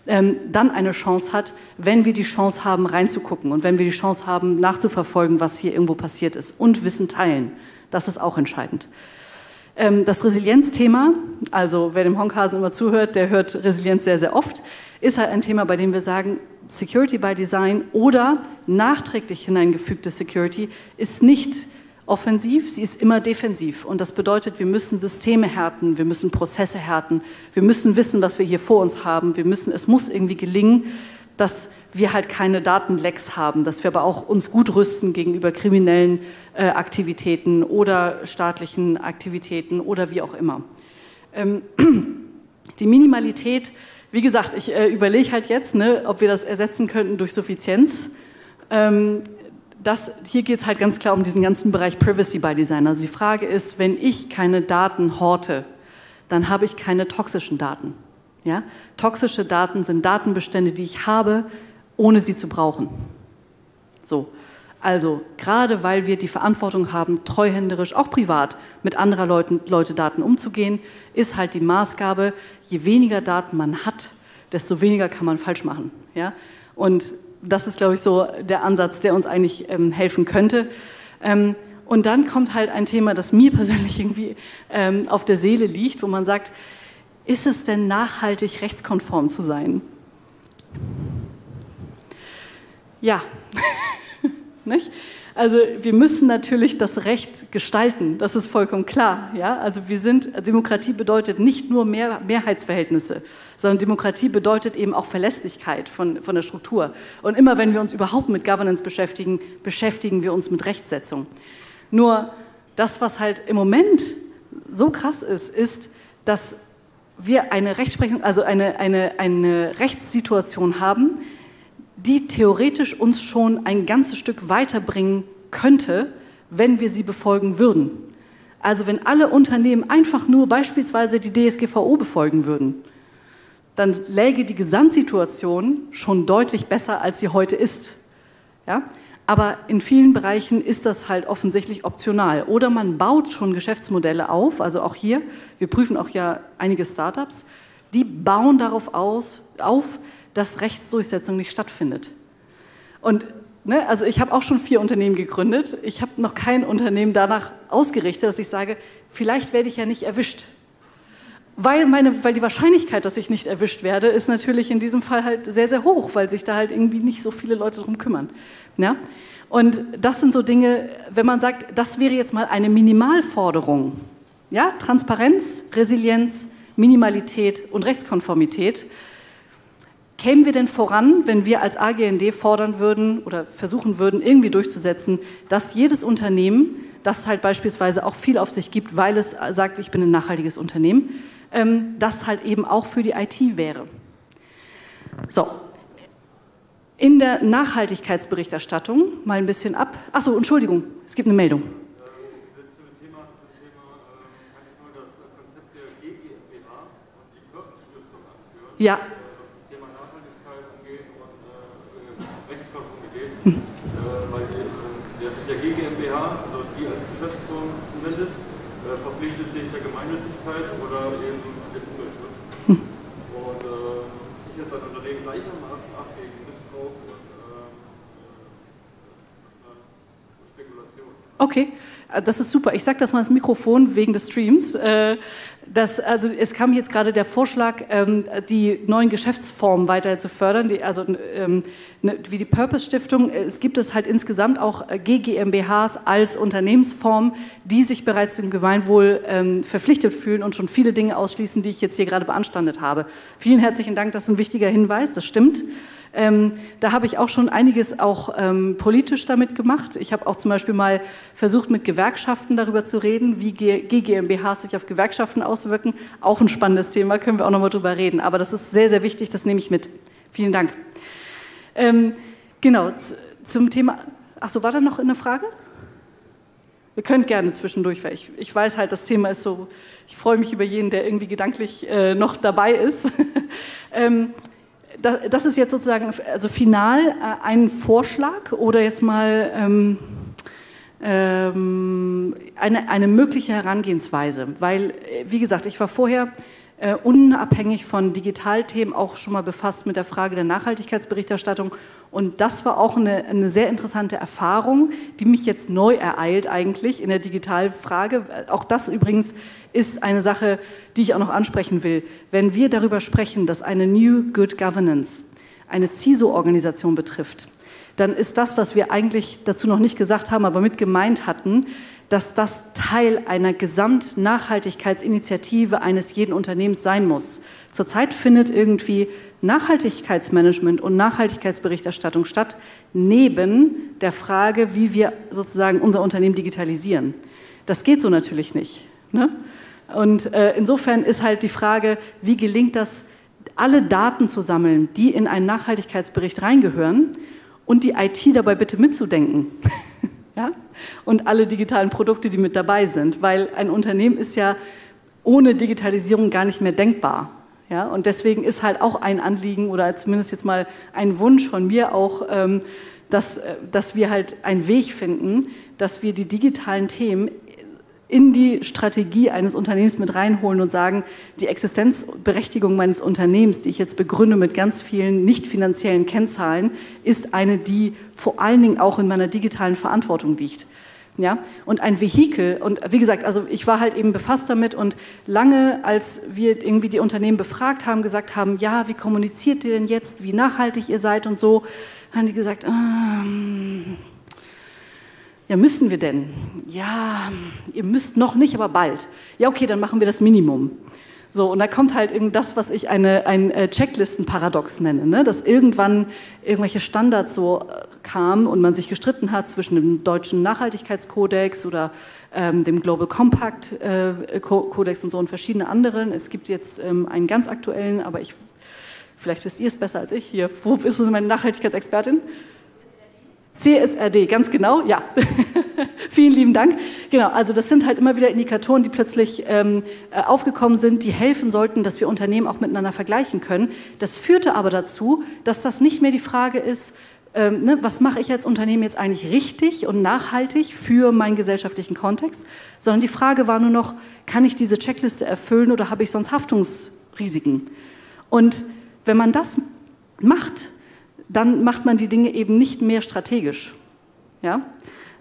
Speaker 2: dann eine Chance hat, wenn wir die Chance haben, reinzugucken und wenn wir die Chance haben, nachzuverfolgen, was hier irgendwo passiert ist und Wissen teilen. Das ist auch entscheidend. Ähm, das Resilienzthema, also wer dem Honkhasen immer zuhört, der hört Resilienz sehr, sehr oft, ist halt ein Thema, bei dem wir sagen, Security by Design oder nachträglich hineingefügte Security ist nicht offensiv, sie ist immer defensiv. Und das bedeutet, wir müssen Systeme härten, wir müssen Prozesse härten, wir müssen wissen, was wir hier vor uns haben. Wir müssen, es muss irgendwie gelingen, dass wir halt keine Datenlecks haben, dass wir aber auch uns gut rüsten gegenüber kriminellen äh, Aktivitäten oder staatlichen Aktivitäten oder wie auch immer. Ähm, die Minimalität, wie gesagt, ich äh, überlege halt jetzt, ne, ob wir das ersetzen könnten durch Suffizienz. Ähm, das, hier geht es halt ganz klar um diesen ganzen Bereich Privacy by Design. Also die Frage ist, wenn ich keine Daten horte, dann habe ich keine toxischen Daten. Ja? Toxische Daten sind Datenbestände, die ich habe, ohne sie zu brauchen. So. Also, gerade weil wir die Verantwortung haben, treuhänderisch, auch privat, mit anderer Leuten, Leute Daten umzugehen, ist halt die Maßgabe, je weniger Daten man hat, desto weniger kann man falsch machen. Ja? Und das ist, glaube ich, so der Ansatz, der uns eigentlich ähm, helfen könnte. Ähm, und dann kommt halt ein Thema, das mir persönlich irgendwie ähm, auf der Seele liegt, wo man sagt, ist es denn nachhaltig rechtskonform zu sein? Ja, nicht? Also wir müssen natürlich das Recht gestalten, das ist vollkommen klar. Ja? Also wir sind, Demokratie bedeutet nicht nur mehr, Mehrheitsverhältnisse, sondern Demokratie bedeutet eben auch Verlässlichkeit von, von der Struktur. Und immer wenn wir uns überhaupt mit Governance beschäftigen, beschäftigen wir uns mit Rechtsetzung. Nur das, was halt im Moment so krass ist, ist, dass wir eine Rechtsprechung, also eine, eine, eine Rechtssituation haben, die theoretisch uns schon ein ganzes Stück weiterbringen könnte, wenn wir sie befolgen würden. Also wenn alle Unternehmen einfach nur beispielsweise die DSGVO befolgen würden, dann läge die Gesamtsituation schon deutlich besser, als sie heute ist. Ja? Aber in vielen Bereichen ist das halt offensichtlich optional. Oder man baut schon Geschäftsmodelle auf, also auch hier, wir prüfen auch ja einige Startups, die bauen darauf aus, auf, dass Rechtsdurchsetzung nicht stattfindet. Und ne, also ich habe auch schon vier Unternehmen gegründet. Ich habe noch kein Unternehmen danach ausgerichtet, dass ich sage, vielleicht werde ich ja nicht erwischt. Weil, meine, weil die Wahrscheinlichkeit, dass ich nicht erwischt werde, ist natürlich in diesem Fall halt sehr, sehr hoch, weil sich da halt irgendwie nicht so viele Leute darum kümmern. Ja? Und das sind so Dinge, wenn man sagt, das wäre jetzt mal eine Minimalforderung. Ja? Transparenz, Resilienz, Minimalität und Rechtskonformität Kämen wir denn voran, wenn wir als AGND fordern würden oder versuchen würden, irgendwie durchzusetzen, dass jedes Unternehmen, das halt beispielsweise auch viel auf sich gibt, weil es sagt, ich bin ein nachhaltiges Unternehmen, ähm, das halt eben auch für die IT wäre? So, in der Nachhaltigkeitsberichterstattung mal ein bisschen ab. Achso, Entschuldigung, es gibt eine Meldung. Ja,
Speaker 3: verpflichtet sich der Gemeinnützigkeit oder eben den Umweltschutz. Hm. Und äh, sichert sein Unternehmen gleichermaßen ab gegen Missbrauch und äh, äh, Spekulation.
Speaker 2: Okay, das ist super. Ich sage das mal ins Mikrofon wegen des Streams. Äh, das, also es kam jetzt gerade der Vorschlag, ähm, die neuen Geschäftsformen weiter zu fördern, die, also ähm, ne, wie die Purpose Stiftung. Es gibt es halt insgesamt auch äh, GGMBHs als Unternehmensform, die sich bereits dem Gemeinwohl ähm, verpflichtet fühlen und schon viele Dinge ausschließen, die ich jetzt hier gerade beanstandet habe. Vielen herzlichen Dank, das ist ein wichtiger Hinweis, das stimmt. Ähm, da habe ich auch schon einiges auch ähm, politisch damit gemacht. Ich habe auch zum Beispiel mal versucht, mit Gewerkschaften darüber zu reden, wie GmbHs sich auf Gewerkschaften auswirken. Auch ein spannendes Thema, können wir auch nochmal drüber reden. Aber das ist sehr, sehr wichtig, das nehme ich mit. Vielen Dank. Ähm, genau, zum Thema. Achso, war da noch eine Frage? Ihr könnt gerne zwischendurch, weil ich, ich weiß halt, das Thema ist so, ich freue mich über jeden, der irgendwie gedanklich äh, noch dabei ist. ähm, das ist jetzt sozusagen, also final äh, ein Vorschlag oder jetzt mal ähm, ähm, eine, eine mögliche Herangehensweise. Weil, äh, wie gesagt, ich war vorher äh, unabhängig von Digitalthemen auch schon mal befasst mit der Frage der Nachhaltigkeitsberichterstattung. Und das war auch eine, eine sehr interessante Erfahrung, die mich jetzt neu ereilt eigentlich in der Digitalfrage. Auch das übrigens ist eine Sache, die ich auch noch ansprechen will. Wenn wir darüber sprechen, dass eine New Good Governance eine CISO-Organisation betrifft, dann ist das, was wir eigentlich dazu noch nicht gesagt haben, aber mit gemeint hatten, dass das Teil einer Gesamtnachhaltigkeitsinitiative eines jeden Unternehmens sein muss. Zurzeit findet irgendwie Nachhaltigkeitsmanagement und Nachhaltigkeitsberichterstattung statt, neben der Frage, wie wir sozusagen unser Unternehmen digitalisieren. Das geht so natürlich nicht. Ne? Und äh, insofern ist halt die Frage, wie gelingt das, alle Daten zu sammeln, die in einen Nachhaltigkeitsbericht reingehören und die IT dabei bitte mitzudenken. ja? Und alle digitalen Produkte, die mit dabei sind, weil ein Unternehmen ist ja ohne Digitalisierung gar nicht mehr denkbar. Ja? Und deswegen ist halt auch ein Anliegen oder zumindest jetzt mal ein Wunsch von mir auch, ähm, dass, äh, dass wir halt einen Weg finden, dass wir die digitalen Themen in die Strategie eines Unternehmens mit reinholen und sagen, die Existenzberechtigung meines Unternehmens, die ich jetzt begründe mit ganz vielen nicht finanziellen Kennzahlen, ist eine, die vor allen Dingen auch in meiner digitalen Verantwortung liegt. Ja? Und ein Vehikel, und wie gesagt, also ich war halt eben befasst damit und lange, als wir irgendwie die Unternehmen befragt haben, gesagt haben, ja, wie kommuniziert ihr denn jetzt, wie nachhaltig ihr seid und so, haben die gesagt, ähm, ja, müssen wir denn? Ja, ihr müsst noch nicht, aber bald. Ja, okay, dann machen wir das Minimum. So, und da kommt halt eben das, was ich eine, ein äh, Checklistenparadox nenne, ne? dass irgendwann irgendwelche Standards so äh, kamen und man sich gestritten hat zwischen dem deutschen Nachhaltigkeitskodex oder ähm, dem Global Compact äh, Kodex und so und verschiedene anderen. Es gibt jetzt ähm, einen ganz aktuellen, aber ich, vielleicht wisst ihr es besser als ich hier. Wo ist meine Nachhaltigkeitsexpertin? CSRD, ganz genau, ja. Vielen lieben Dank. Genau, also das sind halt immer wieder Indikatoren, die plötzlich ähm, äh, aufgekommen sind, die helfen sollten, dass wir Unternehmen auch miteinander vergleichen können. Das führte aber dazu, dass das nicht mehr die Frage ist, ähm, ne, was mache ich als Unternehmen jetzt eigentlich richtig und nachhaltig für meinen gesellschaftlichen Kontext, sondern die Frage war nur noch, kann ich diese Checkliste erfüllen oder habe ich sonst Haftungsrisiken? Und wenn man das macht, dann macht man die Dinge eben nicht mehr strategisch. Ja?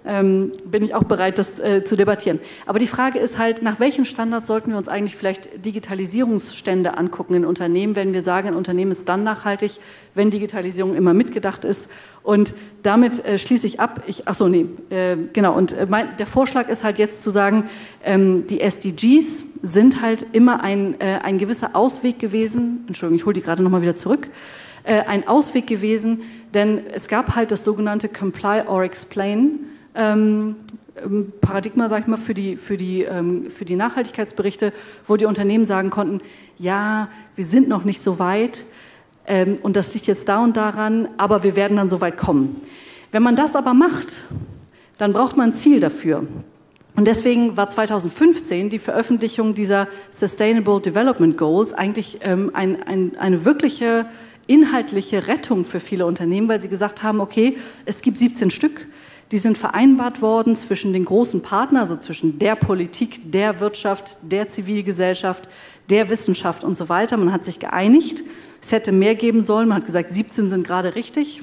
Speaker 2: Ähm, bin ich auch bereit, das äh, zu debattieren. Aber die Frage ist halt, nach welchen Standards sollten wir uns eigentlich vielleicht Digitalisierungsstände angucken in Unternehmen, wenn wir sagen, ein Unternehmen ist dann nachhaltig, wenn Digitalisierung immer mitgedacht ist. Und damit äh, schließe ich ab. Ich, ach so, nee, äh, genau. Und äh, mein, der Vorschlag ist halt jetzt zu sagen, ähm, die SDGs sind halt immer ein, äh, ein gewisser Ausweg gewesen. Entschuldigung, ich hole die gerade nochmal wieder zurück äh, ein Ausweg gewesen, denn es gab halt das sogenannte Comply or Explain. Ähm, ähm, Paradigma, sag ich mal, für die, für, die, ähm, für die Nachhaltigkeitsberichte, wo die Unternehmen sagen konnten, ja, wir sind noch nicht so weit ähm, und das liegt jetzt da und daran, aber wir werden dann so weit kommen. Wenn man das aber macht, dann braucht man ein Ziel dafür. Und deswegen war 2015 die Veröffentlichung dieser Sustainable Development Goals eigentlich ein, ein, eine wirkliche inhaltliche Rettung für viele Unternehmen, weil sie gesagt haben, okay, es gibt 17 Stück, die sind vereinbart worden zwischen den großen Partnern, also zwischen der Politik, der Wirtschaft, der Zivilgesellschaft, der Wissenschaft und so weiter. Man hat sich geeinigt. Es hätte mehr geben sollen. Man hat gesagt, 17 sind gerade richtig.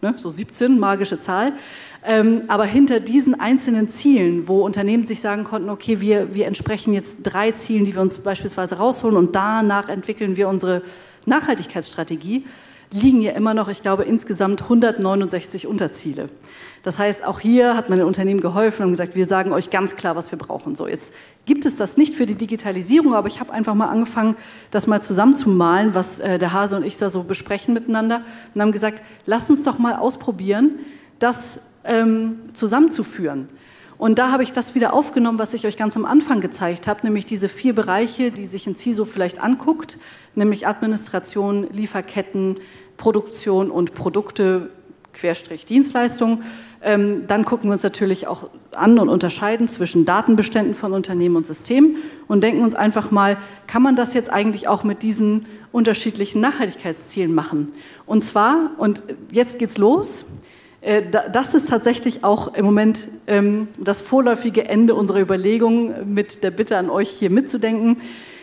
Speaker 2: Ne, so 17, magische Zahl. Ähm, aber hinter diesen einzelnen Zielen, wo Unternehmen sich sagen konnten, okay, wir, wir entsprechen jetzt drei Zielen, die wir uns beispielsweise rausholen und danach entwickeln wir unsere Nachhaltigkeitsstrategie, liegen ja immer noch, ich glaube, insgesamt 169 Unterziele. Das heißt, auch hier hat man den Unternehmen geholfen und gesagt, wir sagen euch ganz klar, was wir brauchen. So, jetzt gibt es das nicht für die Digitalisierung, aber ich habe einfach mal angefangen, das mal zusammenzumalen, was äh, der Hase und ich da so besprechen miteinander und haben gesagt, lass uns doch mal ausprobieren, das ähm, zusammenzuführen. Und da habe ich das wieder aufgenommen, was ich euch ganz am Anfang gezeigt habe, nämlich diese vier Bereiche, die sich ein CISO vielleicht anguckt, nämlich Administration, Lieferketten, Produktion und Produkte, Querstrich Dienstleistungen. Ähm, dann gucken wir uns natürlich auch an und unterscheiden zwischen Datenbeständen von Unternehmen und Systemen und denken uns einfach mal, kann man das jetzt eigentlich auch mit diesen unterschiedlichen Nachhaltigkeitszielen machen? Und zwar, und jetzt geht's los, das ist tatsächlich auch im Moment ähm, das vorläufige Ende unserer Überlegungen mit der Bitte an euch hier mitzudenken,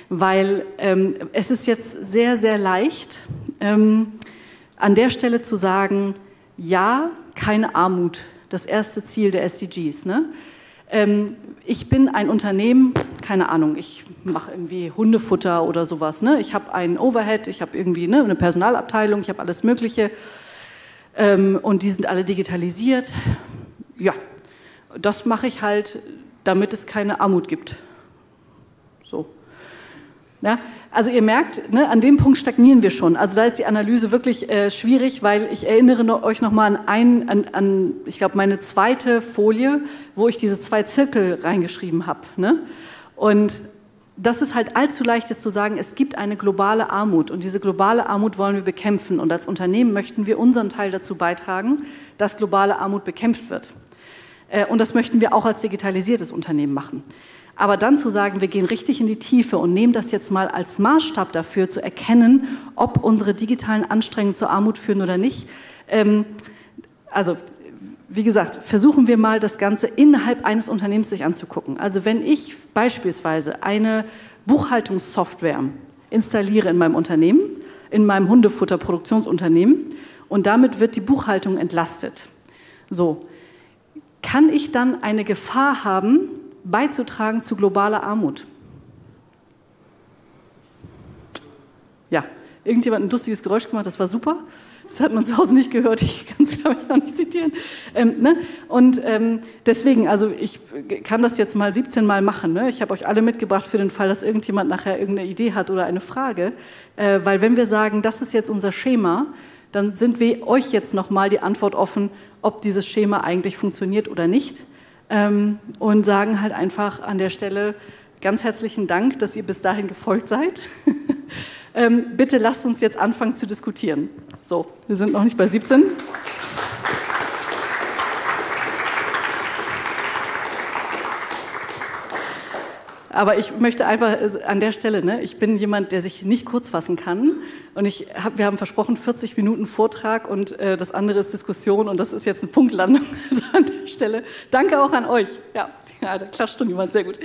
Speaker 2: weil ähm, es ist jetzt sehr, sehr leicht, ähm, an der Stelle zu sagen, ja, keine Armut, das erste Ziel der SDGs. Ne? ich bin ein Unternehmen, keine Ahnung, ich mache irgendwie Hundefutter oder sowas. Ne? Ich habe einen Overhead, ich habe irgendwie ne, eine Personalabteilung, ich habe alles Mögliche ähm, und die sind alle digitalisiert. Ja, das mache ich halt, damit es keine Armut gibt. So. Ja, also ihr merkt, ne, an dem Punkt stagnieren wir schon. Also da ist die Analyse wirklich äh, schwierig, weil ich erinnere euch nochmal an, an, an ich glaube, meine zweite Folie, wo ich diese zwei Zirkel reingeschrieben habe. Ne? Und das ist halt allzu leicht jetzt zu sagen, es gibt eine globale Armut und diese globale Armut wollen wir bekämpfen und als Unternehmen möchten wir unseren Teil dazu beitragen, dass globale Armut bekämpft wird. Äh, und das möchten wir auch als digitalisiertes Unternehmen machen. Aber dann zu sagen, wir gehen richtig in die Tiefe und nehmen das jetzt mal als Maßstab dafür zu erkennen, ob unsere digitalen Anstrengungen zur Armut führen oder nicht. Ähm, also wie gesagt, versuchen wir mal das Ganze innerhalb eines Unternehmens sich anzugucken. Also wenn ich beispielsweise eine Buchhaltungssoftware installiere in meinem Unternehmen, in meinem Hundefutterproduktionsunternehmen und damit wird die Buchhaltung entlastet. So, kann ich dann eine Gefahr haben, beizutragen zu globaler Armut? Ja, irgendjemand ein lustiges Geräusch gemacht, das war super. Das hat man zu Hause nicht gehört, ich kann es, glaube ich, auch nicht zitieren. Ähm, ne? Und ähm, deswegen, also ich kann das jetzt mal 17 Mal machen. Ne? Ich habe euch alle mitgebracht für den Fall, dass irgendjemand nachher irgendeine Idee hat oder eine Frage. Äh, weil wenn wir sagen, das ist jetzt unser Schema, dann sind wir euch jetzt nochmal die Antwort offen, ob dieses Schema eigentlich funktioniert oder nicht. Ähm, und sagen halt einfach an der Stelle ganz herzlichen Dank, dass ihr bis dahin gefolgt seid. ähm, bitte lasst uns jetzt anfangen zu diskutieren. So, wir sind noch nicht bei 17. Aber ich möchte einfach an der Stelle, ne, ich bin jemand, der sich nicht kurz fassen kann. Und ich hab, wir haben versprochen 40 Minuten Vortrag und äh, das andere ist Diskussion und das ist jetzt eine Punktlandung also an der Stelle. Danke auch an euch. Ja, ja da klatscht schon jemand, sehr gut.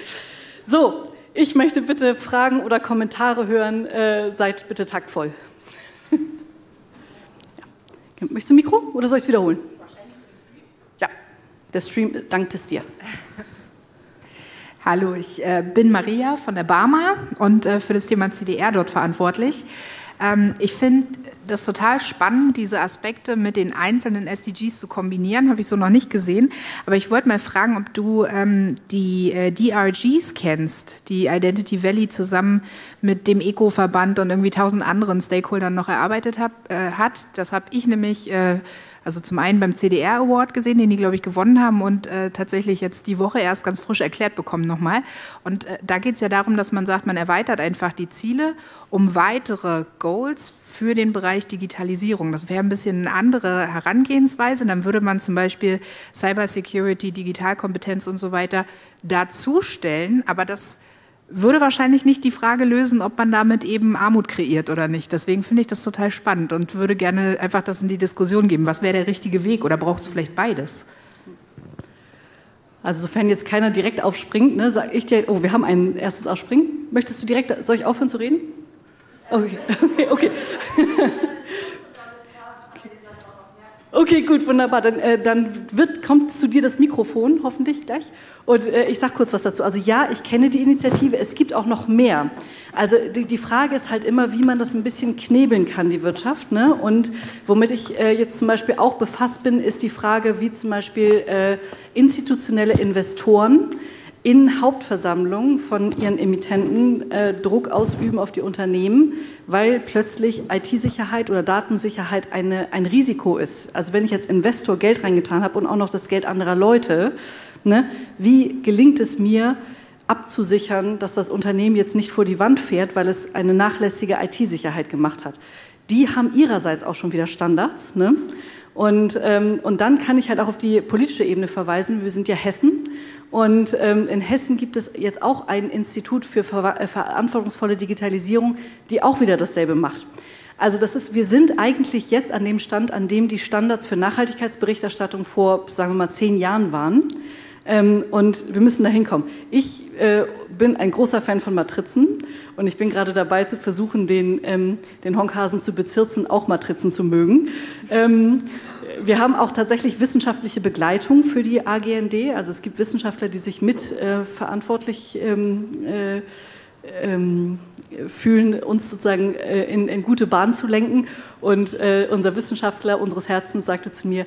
Speaker 2: So, ich möchte bitte Fragen oder Kommentare hören. Äh, seid bitte taktvoll. Möchtest du ein Mikro oder soll ich es wiederholen? Ja, der Stream dankt es dir.
Speaker 4: Hallo, ich äh, bin Maria von der Barmer und äh, für das Thema CDR dort verantwortlich. Ähm, ich finde das total spannend, diese Aspekte mit den einzelnen SDGs zu kombinieren. Habe ich so noch nicht gesehen. Aber ich wollte mal fragen, ob du ähm, die äh, DRGs kennst, die Identity Valley zusammen mit dem Eco-Verband und irgendwie tausend anderen Stakeholdern noch erarbeitet hab, äh, hat. Das habe ich nämlich äh, also zum einen beim CDR Award gesehen, den die, glaube ich, gewonnen haben und äh, tatsächlich jetzt die Woche erst ganz frisch erklärt bekommen nochmal. Und äh, da geht es ja darum, dass man sagt, man erweitert einfach die Ziele um weitere Goals für den Bereich Digitalisierung. Das wäre ein bisschen eine andere Herangehensweise. Dann würde man zum Beispiel Cybersecurity, Digitalkompetenz und so weiter dazustellen, aber das würde wahrscheinlich nicht die Frage lösen, ob man damit eben Armut kreiert oder nicht. Deswegen finde ich das total spannend und würde gerne einfach das in die Diskussion geben. Was wäre der richtige Weg oder braucht es vielleicht beides?
Speaker 2: Also sofern jetzt keiner direkt aufspringt, ne, sage ich dir, oh, wir haben ein erstes Aufspringen. Möchtest du direkt, soll ich aufhören zu reden? Okay, okay. okay. Okay, gut, wunderbar. Dann, äh, dann wird, kommt zu dir das Mikrofon, hoffentlich gleich. Und äh, ich sage kurz was dazu. Also ja, ich kenne die Initiative. Es gibt auch noch mehr. Also die, die, Frage ist halt immer, wie man das ein bisschen knebeln kann, die Wirtschaft. Ne? Und womit ich äh, jetzt zum Beispiel auch befasst bin, ist die Frage, wie zum Beispiel äh, institutionelle Investoren in Hauptversammlungen von ihren Emittenten äh, Druck ausüben auf die Unternehmen, weil plötzlich IT-Sicherheit oder Datensicherheit eine, ein Risiko ist. Also wenn ich als Investor Geld reingetan habe und auch noch das Geld anderer Leute, ne, wie gelingt es mir, abzusichern, dass das Unternehmen jetzt nicht vor die Wand fährt, weil es eine nachlässige IT-Sicherheit gemacht hat? Die haben ihrerseits auch schon wieder Standards. Ne? Und, ähm, und dann kann ich halt auch auf die politische Ebene verweisen. Wir sind ja Hessen und ähm, in Hessen gibt es jetzt auch ein Institut für äh, verantwortungsvolle Digitalisierung, die auch wieder dasselbe macht. Also das ist, wir sind eigentlich jetzt an dem Stand, an dem die Standards für Nachhaltigkeitsberichterstattung vor, sagen wir mal, zehn Jahren waren. Ähm, und wir müssen da hinkommen. Ich äh, bin ein großer Fan von Matrizen und ich bin gerade dabei zu versuchen, den, ähm, den Honkhasen zu bezirzen, auch Matrizen zu mögen. Wir haben auch tatsächlich wissenschaftliche Begleitung für die AGND. Also es gibt Wissenschaftler, die sich mit äh, verantwortlich ähm, äh, ähm, fühlen, uns sozusagen äh, in, in, gute Bahn zu lenken. Und äh, unser Wissenschaftler unseres Herzens sagte zu mir,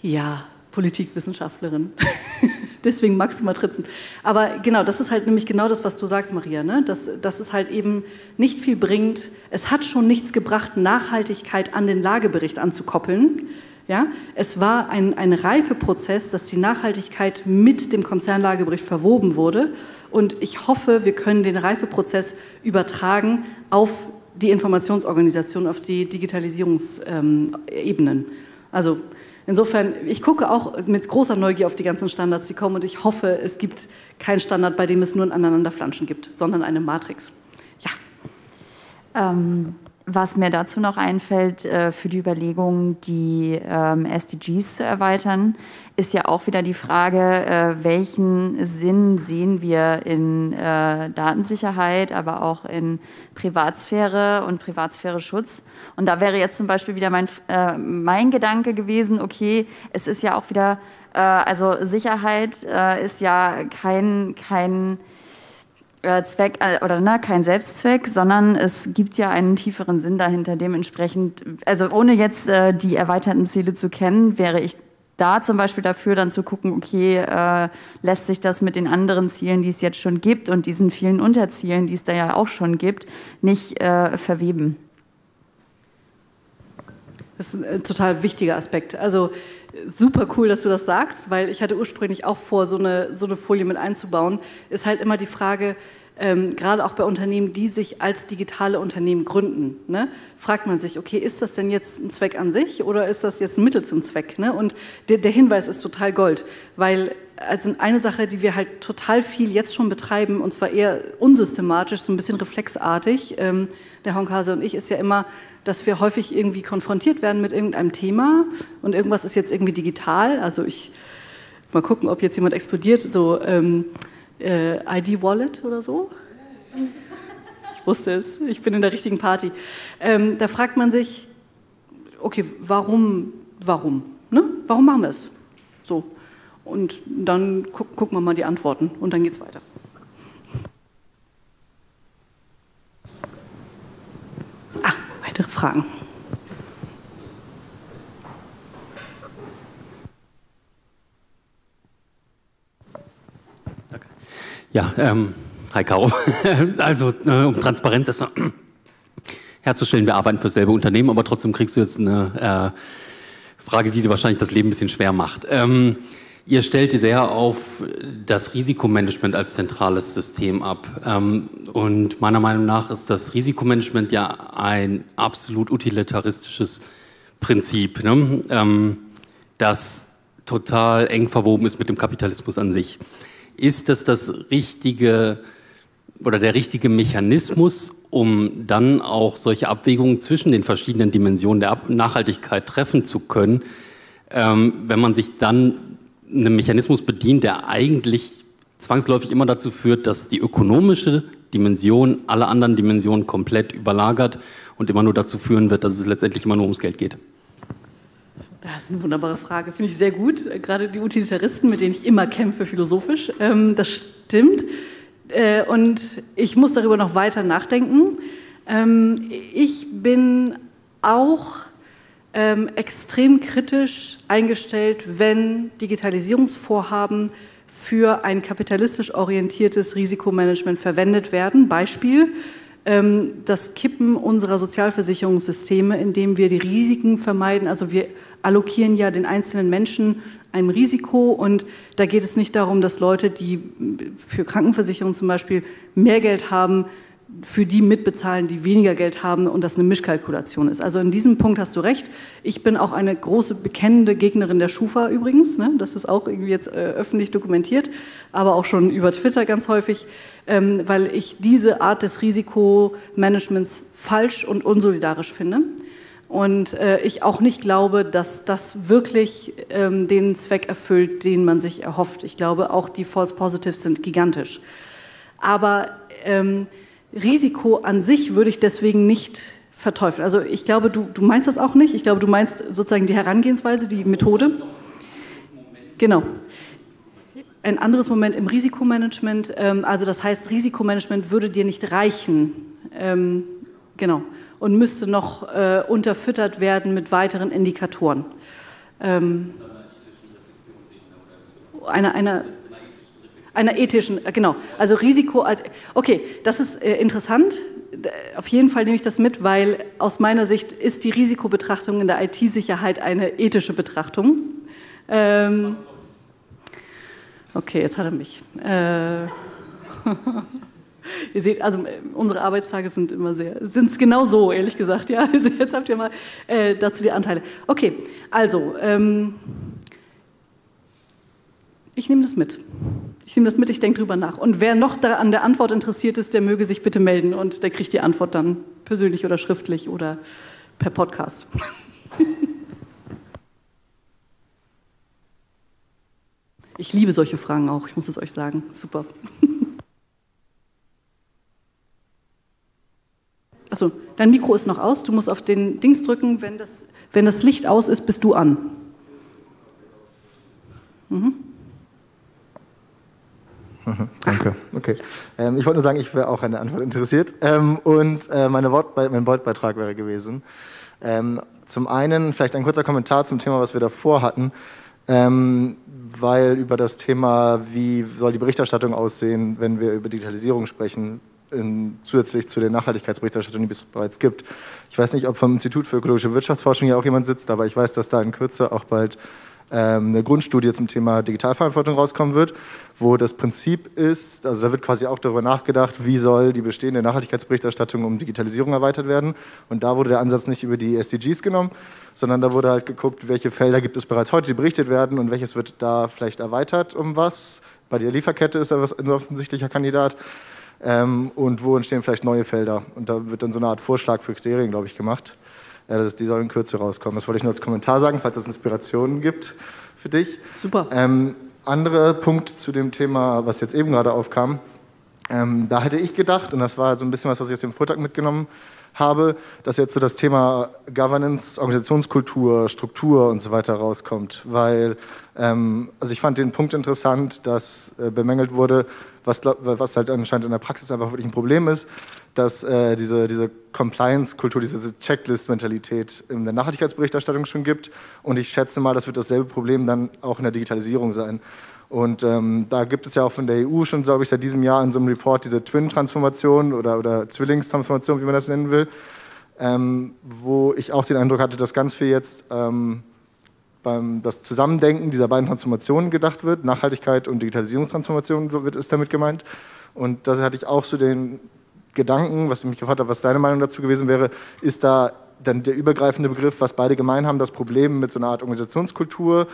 Speaker 2: ja, Politikwissenschaftlerin. Deswegen magst du Matrizen. Aber genau, das ist halt nämlich genau das, was du sagst, Maria. Ne? Dass, dass es halt eben nicht viel bringt. Es hat schon nichts gebracht, Nachhaltigkeit an den Lagebericht anzukoppeln. Ja, es war ein, ein Reifeprozess, dass die Nachhaltigkeit mit dem Konzernlagebericht verwoben wurde. Und ich hoffe, wir können den Reifeprozess übertragen auf die Informationsorganisation, auf die Digitalisierungsebenen. Also insofern, ich gucke auch mit großer Neugier auf die ganzen Standards, die kommen. Und ich hoffe, es gibt keinen Standard, bei dem es nur ein Aneinanderflanschen gibt, sondern eine Matrix.
Speaker 5: Ja. Ähm, was mir dazu noch einfällt, äh, für die Überlegung, die ähm, SDGs zu erweitern, ist ja auch wieder die Frage, äh, welchen Sinn sehen wir in äh, Datensicherheit, aber auch in Privatsphäre und Privatsphäre-Schutz. Und da wäre jetzt zum Beispiel wieder mein, mein Gedanke gewesen, okay, es ist ja auch wieder, also Sicherheit ist ja kein, kein Zweck äh, oder ne, kein Selbstzweck, sondern es gibt ja einen tieferen Sinn dahinter. Dementsprechend, also ohne jetzt äh, die erweiterten Ziele zu kennen, wäre ich da zum Beispiel dafür, dann zu gucken, okay, äh, lässt sich das mit den anderen Zielen, die es jetzt schon gibt und diesen vielen Unterzielen, die es da ja auch schon gibt, nicht äh, verweben.
Speaker 2: Das ist ein total wichtiger Aspekt. Also super cool, dass du das sagst, weil ich hatte ursprünglich auch vor, so eine, so eine Folie mit einzubauen. Ist halt immer die Frage, ähm, gerade auch bei Unternehmen, die sich als digitale Unternehmen gründen, ne, fragt man sich, okay, ist das denn jetzt ein Zweck an sich oder ist das jetzt ein Mittel zum Zweck? Ne? Und der, der Hinweis ist total Gold, weil also eine Sache, die wir halt total viel jetzt schon betreiben, und zwar eher unsystematisch, so ein bisschen reflexartig, ähm, der Honkhase und ich, ist ja immer, dass wir häufig irgendwie konfrontiert werden mit irgendeinem Thema und irgendwas ist jetzt irgendwie digital. Also ich mal gucken, ob jetzt jemand explodiert, so ähm, äh, ID-Wallet oder so. Ich wusste es, ich bin in der richtigen Party. Ähm, da fragt man sich, okay, warum, warum? Ne? Warum machen wir es? So. Und dann gu gucken wir mal die Antworten und dann geht es weiter. Ah, weitere Fragen.
Speaker 6: Ja, ähm, hi Caro. also äh, um Transparenz erstmal herzustellen, wir arbeiten für dasselbe Unternehmen, aber trotzdem kriegst du jetzt eine äh, Frage, die dir wahrscheinlich das Leben ein bisschen schwer macht. Ähm, ihr stellt sehr auf das Risikomanagement als zentrales System ab. Ähm, und meiner Meinung nach ist das Risikomanagement ja ein absolut utilitaristisches Prinzip, ne? ähm, das total eng verwoben ist mit dem Kapitalismus an sich ist das das richtige oder der richtige Mechanismus, um dann auch solche Abwägungen zwischen den verschiedenen Dimensionen der Nachhaltigkeit treffen zu können, ähm, wenn man sich dann einen Mechanismus bedient, der eigentlich zwangsläufig immer dazu führt, dass die ökonomische Dimension alle anderen Dimensionen komplett überlagert und immer nur dazu führen wird, dass es letztendlich immer nur ums Geld geht.
Speaker 2: Das ist eine wunderbare Frage, finde ich sehr gut. Gerade die Utilitaristen, mit denen ich immer kämpfe philosophisch, ähm, das stimmt. Äh, und ich muss darüber noch weiter nachdenken. Ähm, ich bin auch ähm, extrem kritisch eingestellt, wenn Digitalisierungsvorhaben für ein kapitalistisch orientiertes Risikomanagement verwendet werden. Beispiel ähm, das Kippen unserer Sozialversicherungssysteme, indem wir die Risiken vermeiden. Also wir allokieren ja den einzelnen Menschen ein Risiko und da geht es nicht darum, dass Leute, die für Krankenversicherung zum Beispiel mehr Geld haben, für die mitbezahlen, die weniger Geld haben und das eine Mischkalkulation ist. Also in diesem Punkt hast du recht. Ich bin auch eine große bekennende Gegnerin der Schufa übrigens. Ne? Das ist auch irgendwie jetzt äh, öffentlich dokumentiert, aber auch schon über Twitter ganz häufig, ähm, weil ich diese Art des Risikomanagements falsch und unsolidarisch finde. Und äh, ich auch nicht glaube, dass das wirklich ähm, den Zweck erfüllt, den man sich erhofft. Ich glaube, auch die False Positives sind gigantisch. Aber ähm, Risiko an sich würde ich deswegen nicht verteufeln. Also ich glaube, du, du meinst das auch nicht. Ich glaube, du meinst sozusagen die Herangehensweise, die Methode. Genau. Ein anderes Moment im Risikomanagement. Ähm, also das heißt, Risikomanagement würde dir nicht reichen. Ähm, genau. Und müsste noch äh, unterfüttert werden mit weiteren Indikatoren. Ähm, einer, einer, ethischen, äh, genau. Also Risiko als, okay, das ist äh, interessant. Auf jeden Fall nehme ich das mit, weil aus meiner Sicht ist die Risikobetrachtung in der IT-Sicherheit eine ethische Betrachtung. Ähm, okay, jetzt hat er mich. Äh, Ihr seht, also unsere Arbeitstage sind immer sehr, sind es genau so, ehrlich gesagt. Ja, also jetzt habt ihr mal äh, dazu die Anteile. Okay, also ähm, ich nehme das mit. Ich nehme das mit, ich denke drüber nach. Und wer noch an der Antwort interessiert ist, der möge sich bitte melden und der kriegt die Antwort dann persönlich oder schriftlich oder per Podcast. Ich liebe solche Fragen auch, ich muss es euch sagen. Super. Achso, dein Mikro ist noch aus, du musst auf den Dings drücken, wenn das, wenn das Licht aus ist, bist du an.
Speaker 7: Mhm. Danke. Okay. Ähm, ich wollte nur sagen, ich wäre auch an der Antwort interessiert. Ähm, und äh, meine Wortbe mein Wortbeitrag wäre gewesen. Ähm, zum einen vielleicht ein kurzer Kommentar zum Thema, was wir davor hatten, ähm, weil über das Thema, wie soll die Berichterstattung aussehen, wenn wir über Digitalisierung sprechen, in, zusätzlich zu den Nachhaltigkeitsberichterstattungen, die es bereits gibt. Ich weiß nicht, ob vom Institut für ökologische Wirtschaftsforschung ja auch jemand sitzt, aber ich weiß, dass da in Kürze auch bald eine Grundstudie zum Thema Digitalverantwortung rauskommen wird, wo das Prinzip ist, also da wird quasi auch darüber nachgedacht, wie soll die bestehende Nachhaltigkeitsberichterstattung um Digitalisierung erweitert werden. Und da wurde der Ansatz nicht über die SDGs genommen, sondern da wurde halt geguckt, welche Felder gibt es bereits heute, die berichtet werden und welches wird da vielleicht erweitert um was. Bei der Lieferkette ist da ein offensichtlicher Kandidat. Ähm, und wo entstehen vielleicht neue Felder. Und da wird dann so eine Art Vorschlag für Kriterien, glaube ich, gemacht. Äh, die sollen in Kürze rauskommen. Das wollte ich nur als Kommentar sagen, falls es Inspirationen gibt für dich.
Speaker 2: Super.
Speaker 7: Ähm, anderer Punkt zu dem Thema, was jetzt eben gerade aufkam. Ähm, da hätte ich gedacht, und das war so ein bisschen was, was ich aus dem Vortrag mitgenommen habe, dass jetzt so das Thema Governance, Organisationskultur, Struktur und so weiter rauskommt. Weil, ähm, also ich fand den Punkt interessant, dass äh, bemängelt wurde, was, was halt anscheinend in der Praxis einfach wirklich ein Problem ist, dass äh, diese, diese Compliance-Kultur, diese Checklist-Mentalität in der Nachhaltigkeitsberichterstattung schon gibt. Und ich schätze mal, das wird dasselbe Problem dann auch in der Digitalisierung sein. Und ähm, da gibt es ja auch von der EU schon, glaube ich, seit diesem Jahr in so einem Report diese Twin-Transformation oder, oder Zwillingstransformation, wie man das nennen will, ähm, wo ich auch den Eindruck hatte, dass ganz viel jetzt ähm, beim das Zusammendenken dieser beiden Transformationen gedacht wird. Nachhaltigkeit und Digitalisierungstransformation wird, ist damit gemeint. Und da hatte ich auch so den Gedanken, was ich mich gefragt habe, was deine Meinung dazu gewesen wäre, ist da dann der übergreifende Begriff, was beide gemein haben, das Problem mit so einer Art Organisationskultur,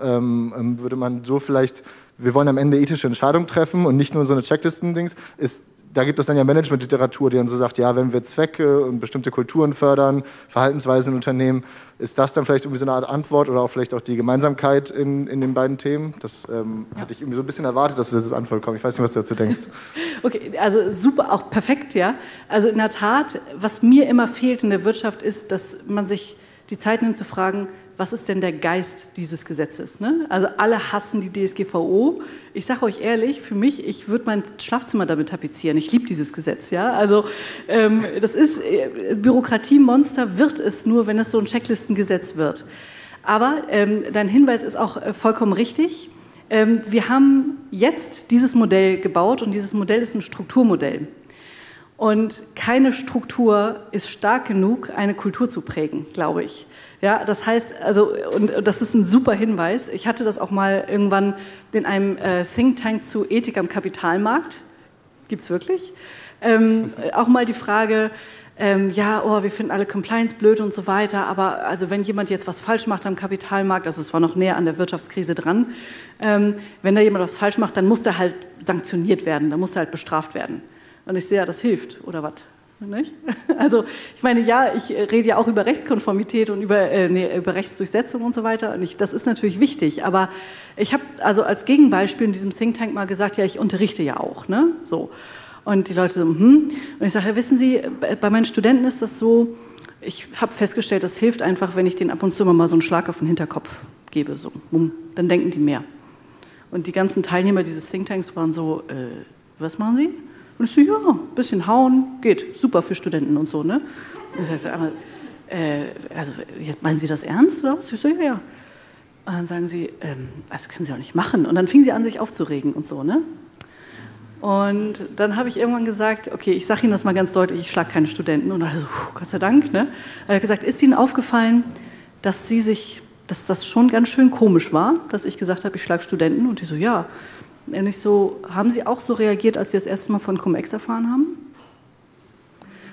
Speaker 7: ähm, ähm, würde man so vielleicht, wir wollen am Ende ethische Entscheidungen treffen und nicht nur so eine Checklisten-Dings, ist da gibt es dann ja Managementliteratur, die dann so sagt, ja, wenn wir Zwecke und bestimmte Kulturen fördern, Verhaltensweisen in Unternehmen, ist das dann vielleicht irgendwie so eine Art Antwort oder auch vielleicht auch die Gemeinsamkeit in, in den beiden Themen? Das ähm, ja. hatte ich irgendwie so ein bisschen erwartet, dass das als Antwort kommt. Ich weiß nicht, was du dazu denkst.
Speaker 2: okay, also super, auch perfekt, ja. Also in der Tat, was mir immer fehlt in der Wirtschaft ist, dass man sich die Zeit nimmt zu fragen, was ist denn der Geist dieses Gesetzes? Ne? Also alle hassen die DSGVO. Ich sage euch ehrlich, für mich, ich würde mein Schlafzimmer damit tapezieren. Ich liebe dieses Gesetz. Ja? Also ähm, das ist, äh, Bürokratiemonster wird es nur, wenn es so ein Checklistengesetz wird. Aber ähm, dein Hinweis ist auch äh, vollkommen richtig. Ähm, wir haben jetzt dieses Modell gebaut und dieses Modell ist ein Strukturmodell. Und keine Struktur ist stark genug, eine Kultur zu prägen, glaube ich. Ja, das heißt, also, und das ist ein super Hinweis. Ich hatte das auch mal irgendwann in einem äh, Think Tank zu Ethik am Kapitalmarkt. Gibt es wirklich? Ähm, auch mal die Frage, ähm, ja, oh, wir finden alle Compliance blöd und so weiter, aber also wenn jemand jetzt was falsch macht am Kapitalmarkt, das ist zwar noch näher an der Wirtschaftskrise dran, ähm, wenn da jemand was falsch macht, dann muss der halt sanktioniert werden, dann muss der halt bestraft werden. Und ich sehe, ja, das hilft, oder was? Nicht? Also ich meine, ja, ich rede ja auch über Rechtskonformität und über, äh, nee, über Rechtsdurchsetzung und so weiter. Und ich, das ist natürlich wichtig. Aber ich habe also als Gegenbeispiel in diesem Think Tank mal gesagt, ja, ich unterrichte ja auch. Ne? So. Und die Leute so, hm. Und ich sage, ja, wissen Sie, bei meinen Studenten ist das so, ich habe festgestellt, das hilft einfach, wenn ich denen ab und zu mal so einen Schlag auf den Hinterkopf gebe. So, bumm, dann denken die mehr. Und die ganzen Teilnehmer dieses Think Tanks waren so, äh, was machen Sie? Und ich so, ja, ein bisschen hauen, geht, super für Studenten und so. Ne? Das heißt, äh, also, meinen Sie das ernst? Oder was? Ich so, ja, ja. Und dann sagen sie, ähm, das können Sie auch nicht machen. Und dann fingen sie an, sich aufzuregen und so. Ne? Und dann habe ich irgendwann gesagt, okay, ich sage Ihnen das mal ganz deutlich, ich schlage keine Studenten. Und dann so, Gott sei Dank. Ne? Er hat gesagt, ist Ihnen aufgefallen, dass Sie sich, dass das schon ganz schön komisch war, dass ich gesagt habe, ich schlage Studenten? Und die so, ja. Nicht so, haben Sie auch so reagiert, als Sie das erste Mal von Cum-Ex erfahren haben?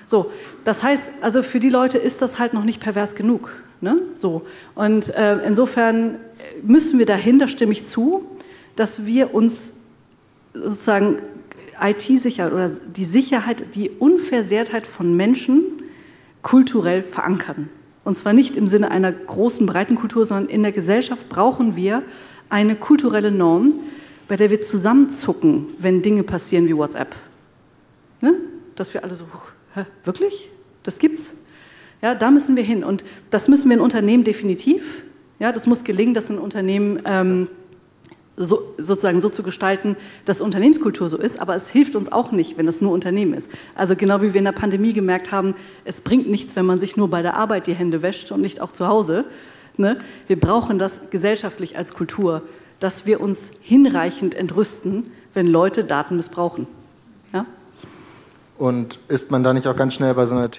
Speaker 2: So, das heißt, also für die Leute ist das halt noch nicht pervers genug. Ne? So. Und äh, insofern müssen wir dahin, da stimme ich zu, dass wir uns sozusagen IT-Sicherheit oder die Sicherheit, die Unversehrtheit von Menschen kulturell verankern. Und zwar nicht im Sinne einer großen, breiten Kultur, sondern in der Gesellschaft brauchen wir eine kulturelle Norm, bei der wir zusammenzucken, wenn Dinge passieren wie WhatsApp. Ne? Dass wir alle so, hä, wirklich? Das gibt's? Ja, da müssen wir hin. Und das müssen wir in Unternehmen definitiv. Ja, das muss gelingen, dass ein Unternehmen ähm, so, sozusagen so zu gestalten, dass Unternehmenskultur so ist, aber es hilft uns auch nicht, wenn das nur Unternehmen ist. Also genau wie wir in der Pandemie gemerkt haben, es bringt nichts, wenn man sich nur bei der Arbeit die Hände wäscht und nicht auch zu Hause. Ne? Wir brauchen das gesellschaftlich als Kultur dass wir uns hinreichend entrüsten, wenn Leute Daten missbrauchen. Ja?
Speaker 7: Und ist man da nicht auch ganz schnell bei so einer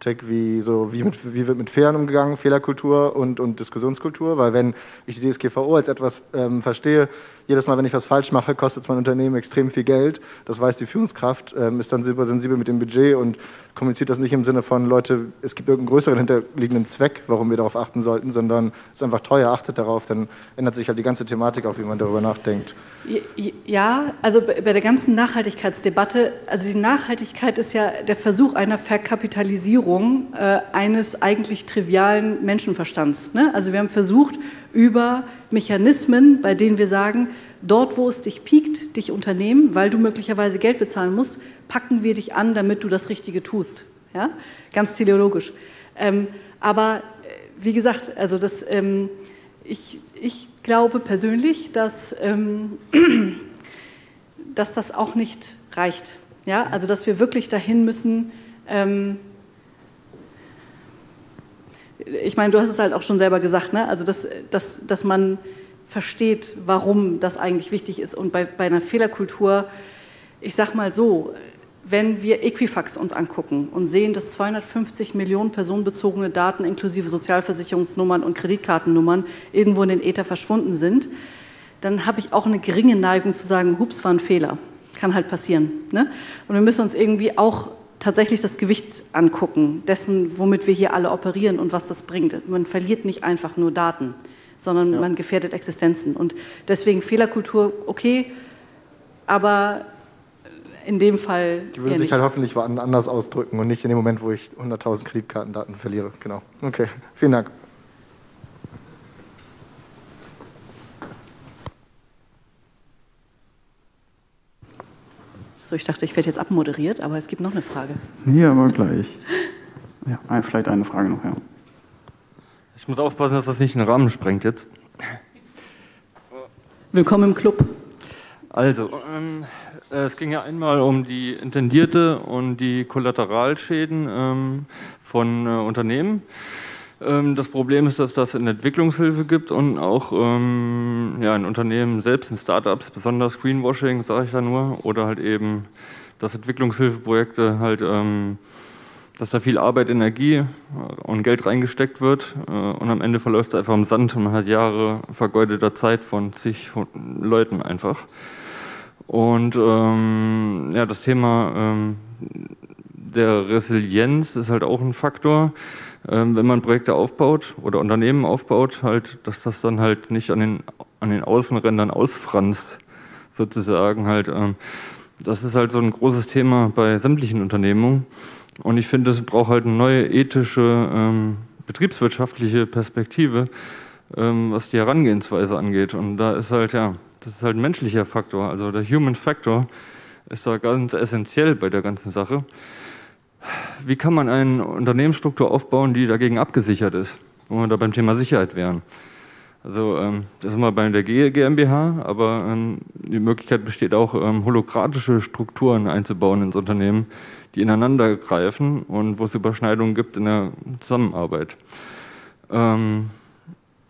Speaker 7: Thematik wie, so, wie, mit, wie wird mit Fehlern umgegangen, Fehlerkultur und, und Diskussionskultur? Weil wenn ich die DSGVO als etwas ähm, verstehe, jedes Mal, wenn ich was falsch mache, kostet es mein Unternehmen extrem viel Geld. Das weiß die Führungskraft, ähm, ist dann super sensibel mit dem Budget und kommuniziert das nicht im Sinne von, Leute, es gibt irgendeinen größeren hinterliegenden Zweck, warum wir darauf achten sollten, sondern es ist einfach teuer, achtet darauf, dann ändert sich halt die ganze Thematik auch, wie man darüber nachdenkt.
Speaker 2: Ja, also bei der ganzen Nachhaltigkeitsdebatte, also die Nachhaltigkeit ist ja der Versuch einer Verkapitalisierung äh, eines eigentlich trivialen Menschenverstands. Ne? Also wir haben versucht, über Mechanismen, bei denen wir sagen, dort, wo es dich piekt, dich Unternehmen, weil du möglicherweise Geld bezahlen musst, packen wir dich an, damit du das Richtige tust. Ja? Ganz teleologisch. Ähm, aber äh, wie gesagt, also das, ähm, ich, ich glaube persönlich, dass, ähm, dass das auch nicht reicht. Ja? Also dass wir wirklich dahin müssen, ähm, ich meine, du hast es halt auch schon selber gesagt, ne? also dass, dass, dass man versteht, warum das eigentlich wichtig ist. Und bei, bei einer Fehlerkultur, ich sag mal so, wenn wir Equifax uns angucken und sehen, dass 250 Millionen personenbezogene Daten inklusive Sozialversicherungsnummern und Kreditkartennummern irgendwo in den Äther verschwunden sind, dann habe ich auch eine geringe Neigung zu sagen, hups, war ein Fehler. Kann halt passieren. Ne? Und wir müssen uns irgendwie auch tatsächlich das Gewicht angucken, dessen, womit wir hier alle operieren und was das bringt. Man verliert nicht einfach nur Daten, sondern ja. man gefährdet Existenzen. Und deswegen Fehlerkultur, okay, aber in dem Fall.
Speaker 7: Die würde sich nicht. halt hoffentlich anders ausdrücken und nicht in dem Moment, wo ich 100.000 Kreditkartendaten verliere. Genau. Okay, vielen Dank.
Speaker 2: So, ich dachte, ich werde jetzt abmoderiert, aber es gibt noch eine Frage.
Speaker 1: Nee, aber gleich. Ja, vielleicht eine Frage noch, ja.
Speaker 3: Ich muss aufpassen, dass das nicht den Rahmen sprengt jetzt.
Speaker 2: Willkommen im Club.
Speaker 3: Also, ähm, es ging ja einmal um die intendierte und die Kollateralschäden ähm, von äh, Unternehmen. Ähm, das Problem ist, dass das in Entwicklungshilfe gibt und auch ähm, ja, in Unternehmen selbst, in Startups, besonders Greenwashing, sage ich da nur, oder halt eben, dass Entwicklungshilfeprojekte halt, ähm, dass da viel Arbeit, Energie und Geld reingesteckt wird äh, und am Ende verläuft es einfach im Sand und man hat Jahre vergeudeter Zeit von zig Leuten einfach. Und ähm, ja, das Thema ähm, der Resilienz ist halt auch ein Faktor. Ähm, wenn man Projekte aufbaut oder Unternehmen aufbaut, halt, dass das dann halt nicht an den, an den Außenrändern ausfranst, sozusagen halt. Ähm, das ist halt so ein großes Thema bei sämtlichen Unternehmungen. Und ich finde, es braucht halt eine neue ethische, ähm, betriebswirtschaftliche Perspektive, ähm, was die Herangehensweise angeht. Und da ist halt, ja, das ist halt ein menschlicher Faktor. Also der Human Factor ist da ganz essentiell bei der ganzen Sache wie kann man eine Unternehmensstruktur aufbauen, die dagegen abgesichert ist, wo wir da beim Thema Sicherheit wären. Also ähm, das ist mal bei der GmbH, aber ähm, die Möglichkeit besteht auch, ähm, holokratische Strukturen einzubauen ins Unternehmen, die ineinander greifen und wo es Überschneidungen gibt in der Zusammenarbeit. Ähm,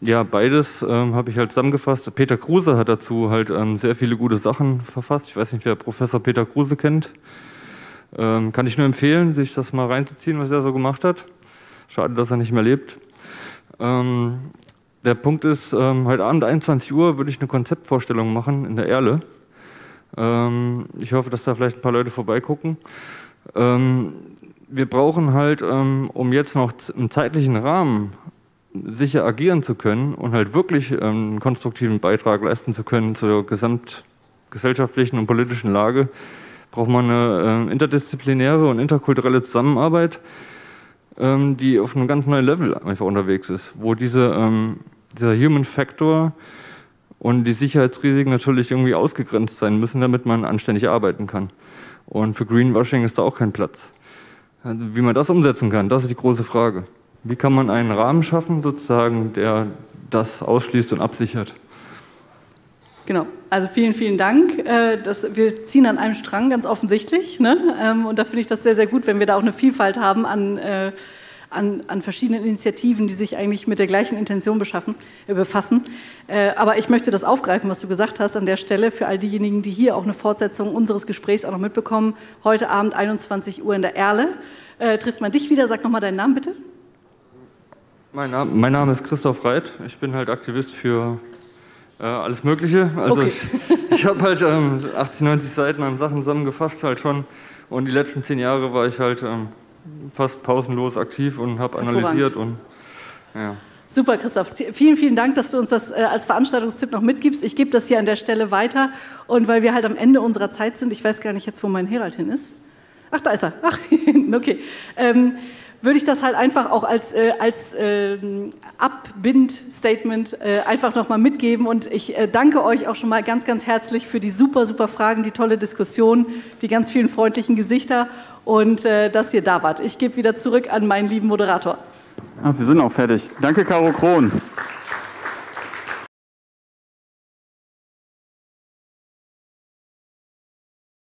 Speaker 3: ja, beides habe ich halt zusammengefasst. Peter Kruse hat dazu halt sehr viele gute Sachen verfasst. Ich weiß nicht, wer Professor Peter Kruse kennt. Ähm, kann ich nur empfehlen, sich das mal reinzuziehen, was er so gemacht hat. Schade, dass er nicht mehr lebt. Ähm, der Punkt ist, ähm, heute Abend 21 Uhr würde ich eine Konzeptvorstellung machen in der Erle. Ähm, ich hoffe, dass da vielleicht ein paar Leute vorbeigucken. Ähm, wir brauchen halt, ähm, um jetzt noch im zeitlichen Rahmen sicher agieren zu können und halt wirklich einen konstruktiven Beitrag leisten zu können zur gesamtgesellschaftlichen und politischen Lage, braucht man eine äh, interdisziplinäre und interkulturelle Zusammenarbeit, ähm, die auf einem ganz neuen Level einfach unterwegs ist, wo diese, ähm, dieser Human Factor und die Sicherheitsrisiken natürlich irgendwie ausgegrenzt sein müssen, damit man anständig arbeiten kann. Und für Greenwashing ist da auch kein Platz. Also wie man das umsetzen kann, das ist die große Frage. Wie kann man einen Rahmen schaffen, sozusagen, der das ausschließt und absichert?
Speaker 2: Genau, also vielen, vielen Dank. Äh, das, wir ziehen an einem Strang, ganz offensichtlich. Ne? Ähm, und da finde ich das sehr, sehr gut, wenn wir da auch eine Vielfalt haben an, äh, an, an verschiedenen Initiativen, die sich eigentlich mit der gleichen Intention beschaffen, äh, befassen. Aber ich möchte das aufgreifen, was du gesagt hast an der Stelle, für all diejenigen, die hier auch eine Fortsetzung unseres Gesprächs auch noch mitbekommen. Heute Abend 21 Uhr in der Erle. Trifft man dich wieder? Sag nochmal deinen Namen bitte.
Speaker 3: Mein Name, mein Name ist Christoph Reit. Ich bin halt Aktivist für äh, alles Mögliche. Also okay. ich, ich habe halt ähm, 80, 90 Seiten an Sachen zusammengefasst halt schon. Und die letzten zehn Jahre war ich halt ähm, fast pausenlos aktiv und habe analysiert und ja.
Speaker 2: Super, Christoph. Vielen, vielen Dank, dass du uns das äh, als Veranstaltungstipp noch mitgibst. Ich gebe das hier an der Stelle weiter. Und weil wir halt am Ende unserer Zeit sind, ich weiß gar nicht jetzt, wo mein Herald hin ist. Ach, da ist er. Ach, okay. Ähm, würde ich das halt einfach auch als, äh, als äh, Abbind-Statement äh, einfach nochmal mitgeben. Und ich äh, danke euch auch schon mal ganz, ganz herzlich für die super, super Fragen, die tolle Diskussion, die ganz vielen freundlichen Gesichter und äh, dass ihr da wart. Ich gebe wieder zurück an meinen lieben Moderator.
Speaker 1: Ah, wir sind auch fertig. Danke, Caro Krohn.